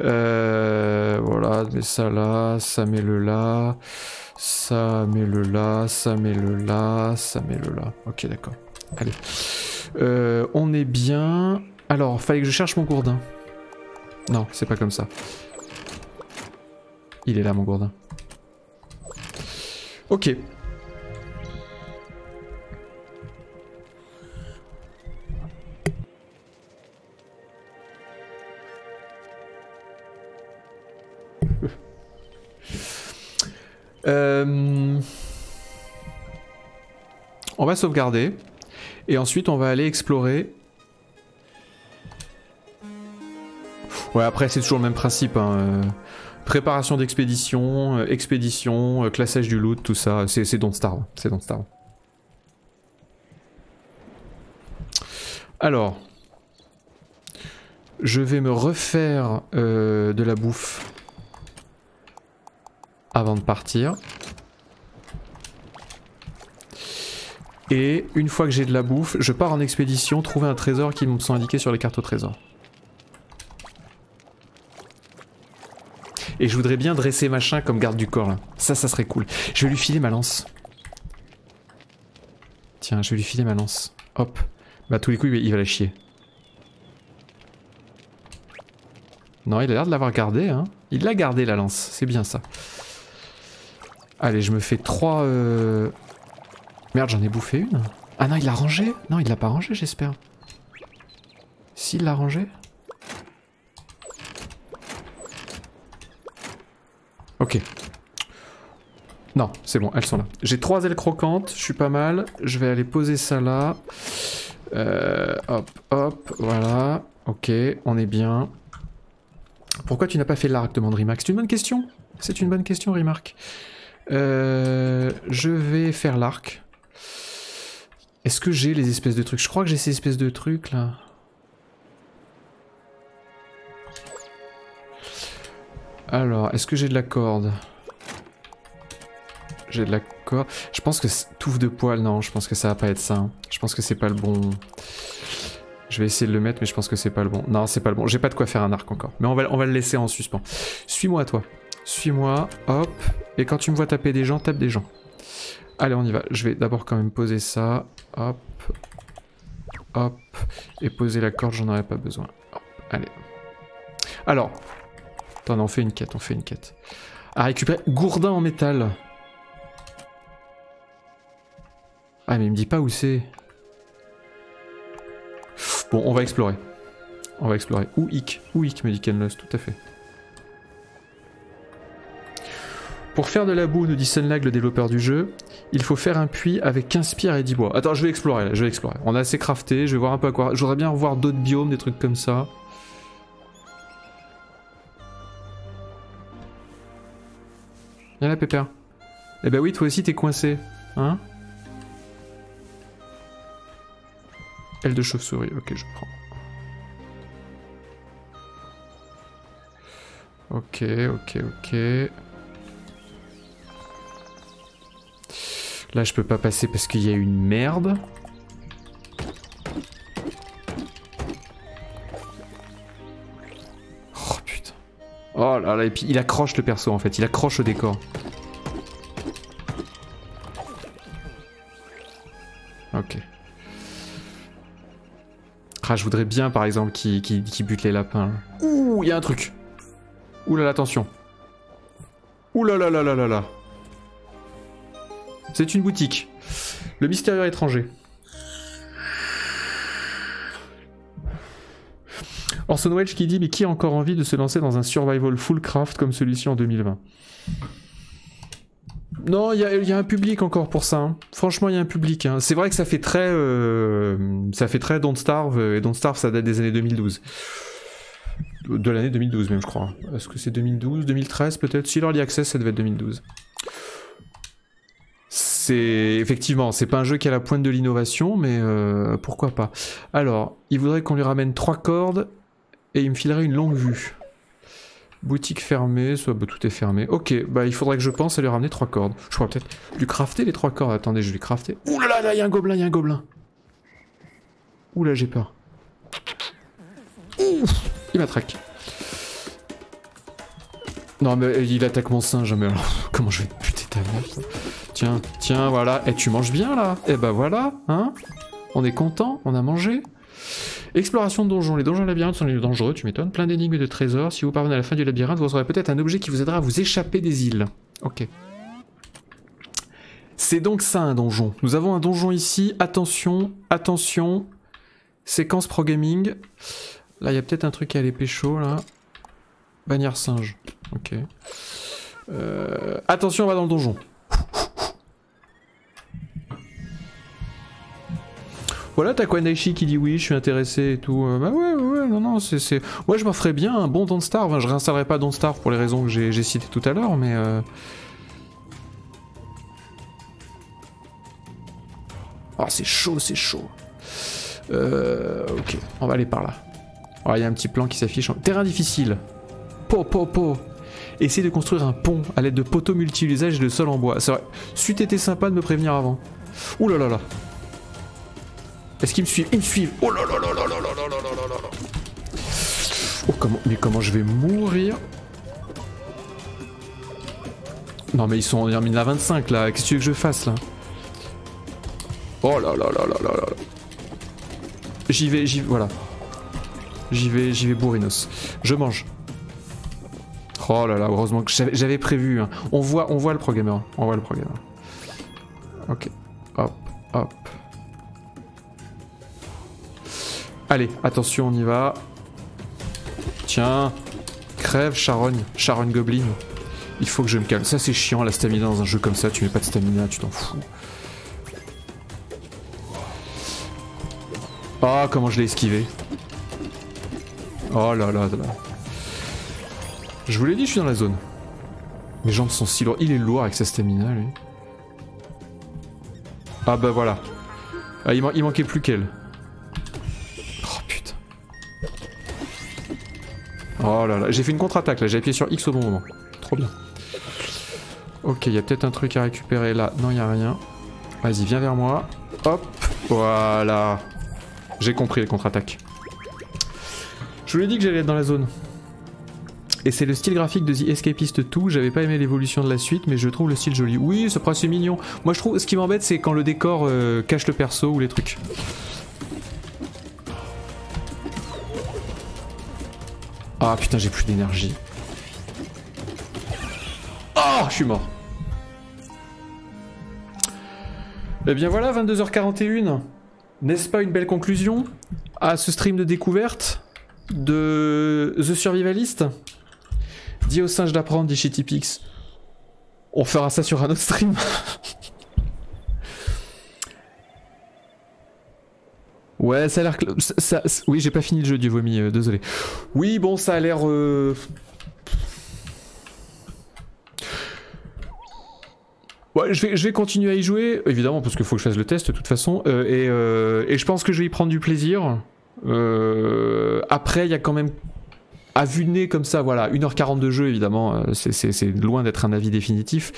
Euh, voilà, ça là, ça met le là, ça met le là, ça met le là, ça met le là. Ok, d'accord. Allez. Euh, on est bien. Alors, fallait que je cherche mon gourdin. Non, c'est pas comme ça. Il est là, mon gourdin. Ok. Euh, on va sauvegarder. Et ensuite, on va aller explorer. Ouais, après, c'est toujours le même principe. Hein. Euh, préparation d'expédition, euh, expédition, classage du loot, tout ça. C'est Don't Star. C'est Don't Star. Alors. Je vais me refaire de la bouffe avant de partir. Et une fois que j'ai de la bouffe, je pars en expédition trouver un trésor qui me sont indiqués sur les cartes au trésor. Et je voudrais bien dresser machin comme garde du corps là. Ça, ça serait cool. Je vais lui filer ma lance. Tiens, je vais lui filer ma lance. Hop. Bah tous les coups, il va la chier. Non, il a l'air de l'avoir gardé, hein. Il l'a gardé la lance, c'est bien ça. Allez, je me fais trois... Euh... Merde, j'en ai bouffé une. Ah non, il l'a rangé Non, il l'a pas rangé, j'espère. S'il l'a rangé Ok. Non, c'est bon, elles sont là. J'ai trois ailes croquantes, je suis pas mal. Je vais aller poser ça là. Euh, hop, hop, voilà. Ok, on est bien. Pourquoi tu n'as pas fait l'arc demande Rimac C'est une bonne question. C'est une bonne question, Rimark. Euh, je vais faire l'arc. Est-ce que j'ai les espèces de trucs? Je crois que j'ai ces espèces de trucs là. Alors, est-ce que j'ai de la corde? J'ai de la corde. Je pense que touffe de poil, non, je pense que ça va pas être ça. Hein. Je pense que c'est pas le bon... Je vais essayer de le mettre, mais je pense que c'est pas le bon. Non, c'est pas le bon. J'ai pas de quoi faire un arc encore. Mais on va, on va le laisser en suspens. Suis-moi, toi. Suis-moi. Hop. Et quand tu me vois taper des gens, tape des gens. Allez, on y va. Je vais d'abord quand même poser ça. Hop. Hop. Et poser la corde, j'en aurais pas besoin. Hop. Allez. Alors. Attends, on fait une quête, on fait une quête. À récupérer. Gourdin en métal. Ah, mais il me dit pas où c'est. Bon, on va explorer. On va explorer. Ou Ick. Ou Ick, me dit Kenlos, tout à fait. Pour faire de la boue, nous dit Sunlag, le développeur du jeu, il faut faire un puits avec 15 pierres et 10 bois. Attends, je vais explorer, je vais explorer. On a assez crafté, je vais voir un peu à quoi... Je voudrais bien revoir d'autres biomes, des trucs comme ça. Viens là, Pépère. Eh ben oui, toi aussi t'es coincé. Hein? Aile de chauve-souris, ok, je prends. Ok, ok, ok. Là, je peux pas passer parce qu'il y a une merde. Oh putain. Oh là là, et puis il accroche le perso en fait, il accroche au décor. Ok. Ah, je voudrais bien, par exemple, qui, qui, bute les lapins. Ouh, il y a un truc. Ouh là là, attention. Ouh là là là là là là. C'est une boutique. Le mystérieux étranger. Orson Welles qui dit Mais qui a encore envie de se lancer dans un survival full craft comme celui-ci en 2020 non, il y, a un public encore pour ça. Hein. Franchement, il y a un public. Hein. C'est vrai que ça fait très, euh, ça fait très Don't Starve et Don't Starve, ça date des années 2012, de l'année 2012 même, je crois. Est-ce que c'est 2012, 2013 peut-être? Si l'Early Access, ça devait être 2012. C'est effectivement, c'est pas un jeu qui a la pointe de l'innovation, mais euh, pourquoi pas. Alors, il voudrait qu'on lui ramène trois cordes et il me filerait une longue vue. Boutique fermée, soit bah, tout est fermé. Ok, bah il faudrait que je pense à lui ramener trois cordes. Je pourrais peut-être lui crafter les trois cordes. Attendez, je vais lui crafter. Ouh là là, il y a un gobelin, il y a un gobelin. Ouh là, j'ai peur. Ouh, il m'attraque. Non mais il attaque mon singe, mais alors (laughs) comment je vais te buter ta mère Tiens, tiens, voilà. Et eh, tu manges bien là Eh bah voilà, hein On est content, on a mangé. Exploration de donjons. Les donjons labyrinthes sont les dangereux, tu m'étonnes. Plein d'énigmes et de trésors. Si vous parvenez à la fin du labyrinthe, vous aurez peut-être un objet qui vous aidera à vous échapper des îles. Ok. C'est donc ça un donjon. Nous avons un donjon ici. Attention, attention. Séquence pro gaming. Là, il y a peut-être un truc à aller pécho, là. Bannière singe. Ok. Euh, attention, on va dans le donjon. Voilà, t'as Naishi qui dit oui, je suis intéressé et tout. Euh, bah ouais, ouais, non, non, c'est. Moi, je m'offrais bien un bon Don't Starve. Enfin, je réinstallerai pas Don't Starve pour les raisons que j'ai citées tout à l'heure, mais. Euh... Oh, c'est chaud, c'est chaud. Euh, ok, on va aller par là. Oh, il y a un petit plan qui s'affiche. Terrain difficile. Po, po, po. Essayer de construire un pont à l'aide de poteaux multi-usages et de sol en bois. C'est vrai. C'eût été sympa de me prévenir avant. Ouh là là là. Est-ce qu'ils me suivent Ils me suivent Oh là là là là là là là là là là Oh comment... Mais comment je vais mourir Non mais ils sont en 1025 là, qu'est-ce que tu veux que je fasse là Oh là là là là là là J'y vais, j'y vais, voilà. J'y vais, j'y vais bourrinos. Je mange. Oh là là, heureusement que j'avais prévu. Hein. On voit, on voit le programmeur. On voit le programmeur. Ok. Hop, hop. Allez, attention, on y va. Tiens. Crève, charogne. Charogne goblin. Il faut que je me calme. Ça, c'est chiant, la stamina dans un jeu comme ça. Tu mets pas de stamina, tu t'en fous. Oh, comment je l'ai esquivé. Oh là là là. Je vous l'ai dit, je suis dans la zone. Mes jambes sont si lourdes. Il est lourd avec sa stamina, lui. Ah bah voilà. Ah, il, il manquait plus qu'elle. Oh là là, j'ai fait une contre-attaque là, j'ai appuyé sur X au bon moment. Trop bien. Ok, il y a peut-être un truc à récupérer là. Non, il n'y a rien. Vas-y, viens vers moi. Hop, voilà. J'ai compris les contre-attaques. Je vous l'ai dit que j'allais être dans la zone. Et c'est le style graphique de The Escapist 2. J'avais pas aimé l'évolution de la suite, mais je trouve le style joli. Oui, c'est presque mignon. Moi, je trouve, ce qui m'embête, c'est quand le décor euh, cache le perso ou les trucs. Ah putain, j'ai plus d'énergie. Oh, je suis mort. Eh bien voilà, 22h41. N'est-ce pas une belle conclusion à ce stream de découverte de The Survivalist? Dis au singe d'apprendre, dit Shittypix. On fera ça sur un autre stream. (laughs) ouais, ça a l'air... Oui, j'ai pas fini le jeu du vomi, euh, désolé. Oui, bon, ça a l'air... Euh, Ouais, je vais, continuer à y jouer, évidemment, parce qu'il faut que je fasse le test de toute façon. Euh, et, et, je pense que je vais y prendre du plaisir. Après, il y a quand même. À vue nez comme ça, voilà, 1h40 de jeu, évidemment, c'est loin d'être un avis définitif.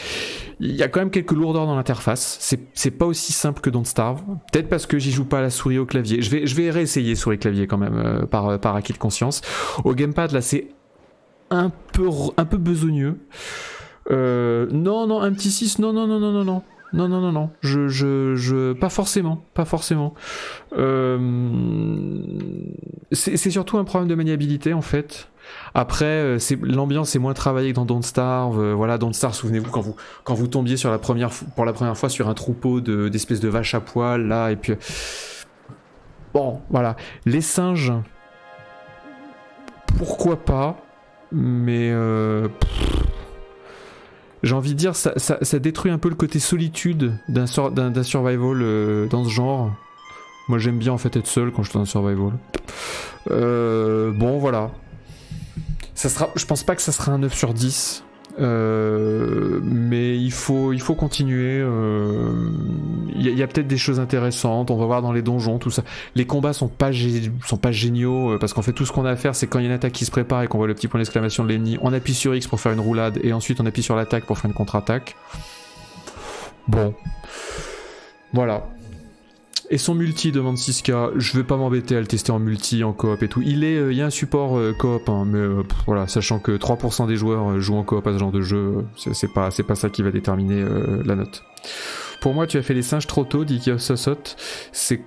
Il y a quand même quelques lourdeurs dans l'interface. C'est pas aussi simple que Don't Starve. Peut-être parce que j'y joue pas à la souris au clavier. Je vais, je vais réessayer souris-clavier quand même, par, par acquis de conscience. Au gamepad, là, c'est un peu, un peu besogneux. Euh, non, non, un petit 6, non, non, non, non, non, non. Non, non, non, non. Je, je, je, pas forcément, pas forcément. Euh, c'est surtout un problème de maniabilité en fait. Après, euh, l'ambiance est moins travaillée que dans Don't Starve. Euh, voilà, Don't Starve, souvenez-vous quand vous vous tombiez sur la première pour la première fois sur un troupeau d'espèces de, vaches à poil là et puis bon, voilà, les singes. Pourquoi pas Mais j'ai envie de dire, ça, ça, détruit un peu le côté solitude d'un survival euh, dans ce genre. Moi j'aime bien en fait être seul quand je suis dans un survival. Euh, bon voilà. Ça sera, je pense pas que ça sera un 9 sur 10. Euh, mais il faut, il continuer. Il euh, y a, peut-être des choses intéressantes. On va voir dans les donjons, tout ça. Les combats sont pas, sont pas géniaux euh, parce qu'en fait tout ce qu'on a à faire, c'est quand il y a une attaque qui se prépare et qu'on voit le petit point d'exclamation de l'ennemi, on appuie sur X pour faire une roulade et ensuite on appuie sur l'attaque pour faire une contre-attaque. Bon, voilà. Et son multi demande 6K, je vais pas m'embêter à le tester en multi, en coop et tout. Il est, euh, y a un support euh, coop, hein, mais euh, voilà, sachant que 3% des joueurs jouent en coop à ce genre de jeu, c'est pas, pas ça qui va déterminer la note. Pour moi, tu as fait les singes trop tôt, dit Sosot. C'est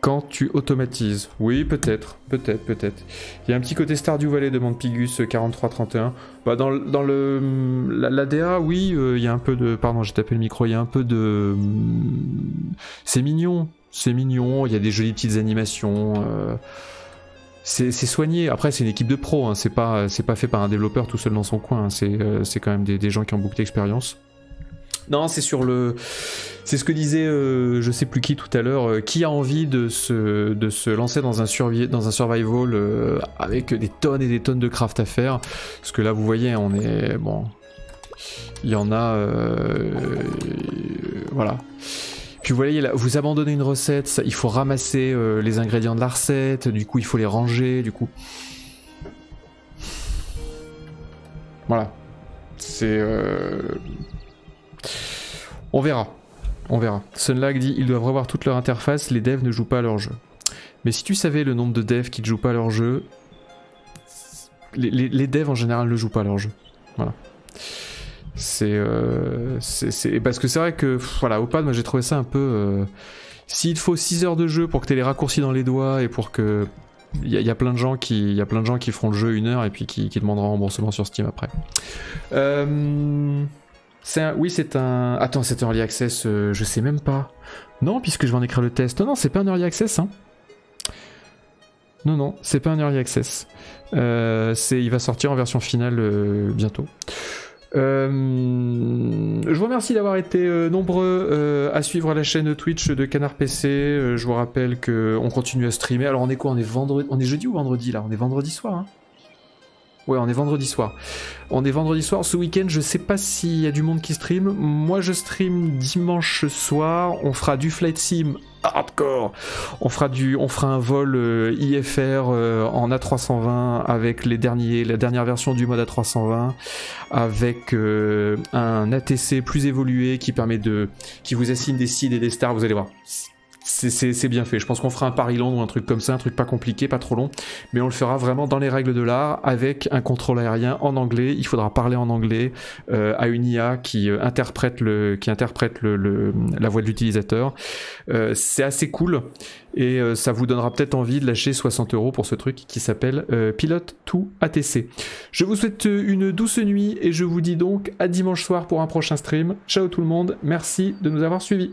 quand tu automatises. Oui, peut-être, peut-être, peut-être. Il y a un petit côté Stardew Valley, demande Pigus 4331. Bah dans, dans le la, DA, oui, il y a un peu de. Pardon, j'ai tapé le micro. Il y a un peu de. C'est mignon c'est mignon, il y a des jolies petites animations. Euh, c'est soigné. Après, c'est une équipe de pros, hein. c'est pas, fait par un développeur tout seul dans son coin. Hein. Euh, c'est quand même des, gens qui ont beaucoup d'expérience. Non, c'est sur le. C'est ce que disait euh, je sais plus qui tout à l'heure. qui a envie de se, de se lancer dans un, dans un survival avec des tonnes et des tonnes de craft à faire Parce que là, vous voyez, on est. Bon. Il y en a. voilà. Vous voyez, là, vous abandonnez une recette, il faut ramasser euh, les ingrédients de la recette, du coup il faut les ranger, du coup... Voilà. C'est... Euh, on verra. On verra. Sunlag dit, ils doivent revoir toute leur interface, les devs ne jouent pas à leur jeu. Mais si tu savais le nombre de devs qui ne jouent pas à leur jeu, les, les devs en général ne jouent pas à leur jeu. Voilà. Euh, c'est parce que c'est vrai que voilà au pad moi j'ai trouvé ça un peu euh, s'il faut 6 heures de jeu pour que tu aies les raccourcis dans les doigts et pour que il y, a plein de gens qui y a plein de gens qui feront le jeu une heure et puis qui, qui demanderont remboursement sur Steam après. Euh, oui c'est un attends c'est un early access je sais même pas non puisque je vais en écrire le test non non c'est pas un early access hein. Non, non, c'est pas un early access. il va sortir en version finale bientôt. Euh, je vous remercie d'avoir été euh, nombreux euh, à suivre la chaîne Twitch de Canard PC. je vous rappelle qu'on continue à streamer. Alors on est quoi? On est vendredi, on est jeudi ou vendredi là? On est vendredi soir. Hein Ouais, on est vendredi soir. On est vendredi soir. Ce week-end, je sais pas s'il y a du monde qui stream. Moi, je stream dimanche soir. On fera du flight sim hardcore. On fera du, on fera un vol euh, IFR euh, en A320 avec les derniers, la dernière version du mode A320, avec euh, un ATC plus évolué qui permet de, qui vous assigne des seeds et des stars. Vous allez voir c'est bien fait. Je pense qu'on fera un Paris-Land ou un truc comme ça, un truc pas compliqué, pas trop long, mais on le fera vraiment dans les règles de l'art, avec un contrôle aérien en anglais. Il faudra parler en anglais euh, à une IA qui euh, qui interprète la voix de l'utilisateur. Euh, c'est assez cool et ça vous donnera peut-être envie de lâcher 60 euros pour ce truc qui s'appelle Pilote 2 ATC. Je vous souhaite une douce nuit et je vous dis donc à dimanche soir pour un prochain stream. Ciao tout le monde, merci de nous avoir suivis.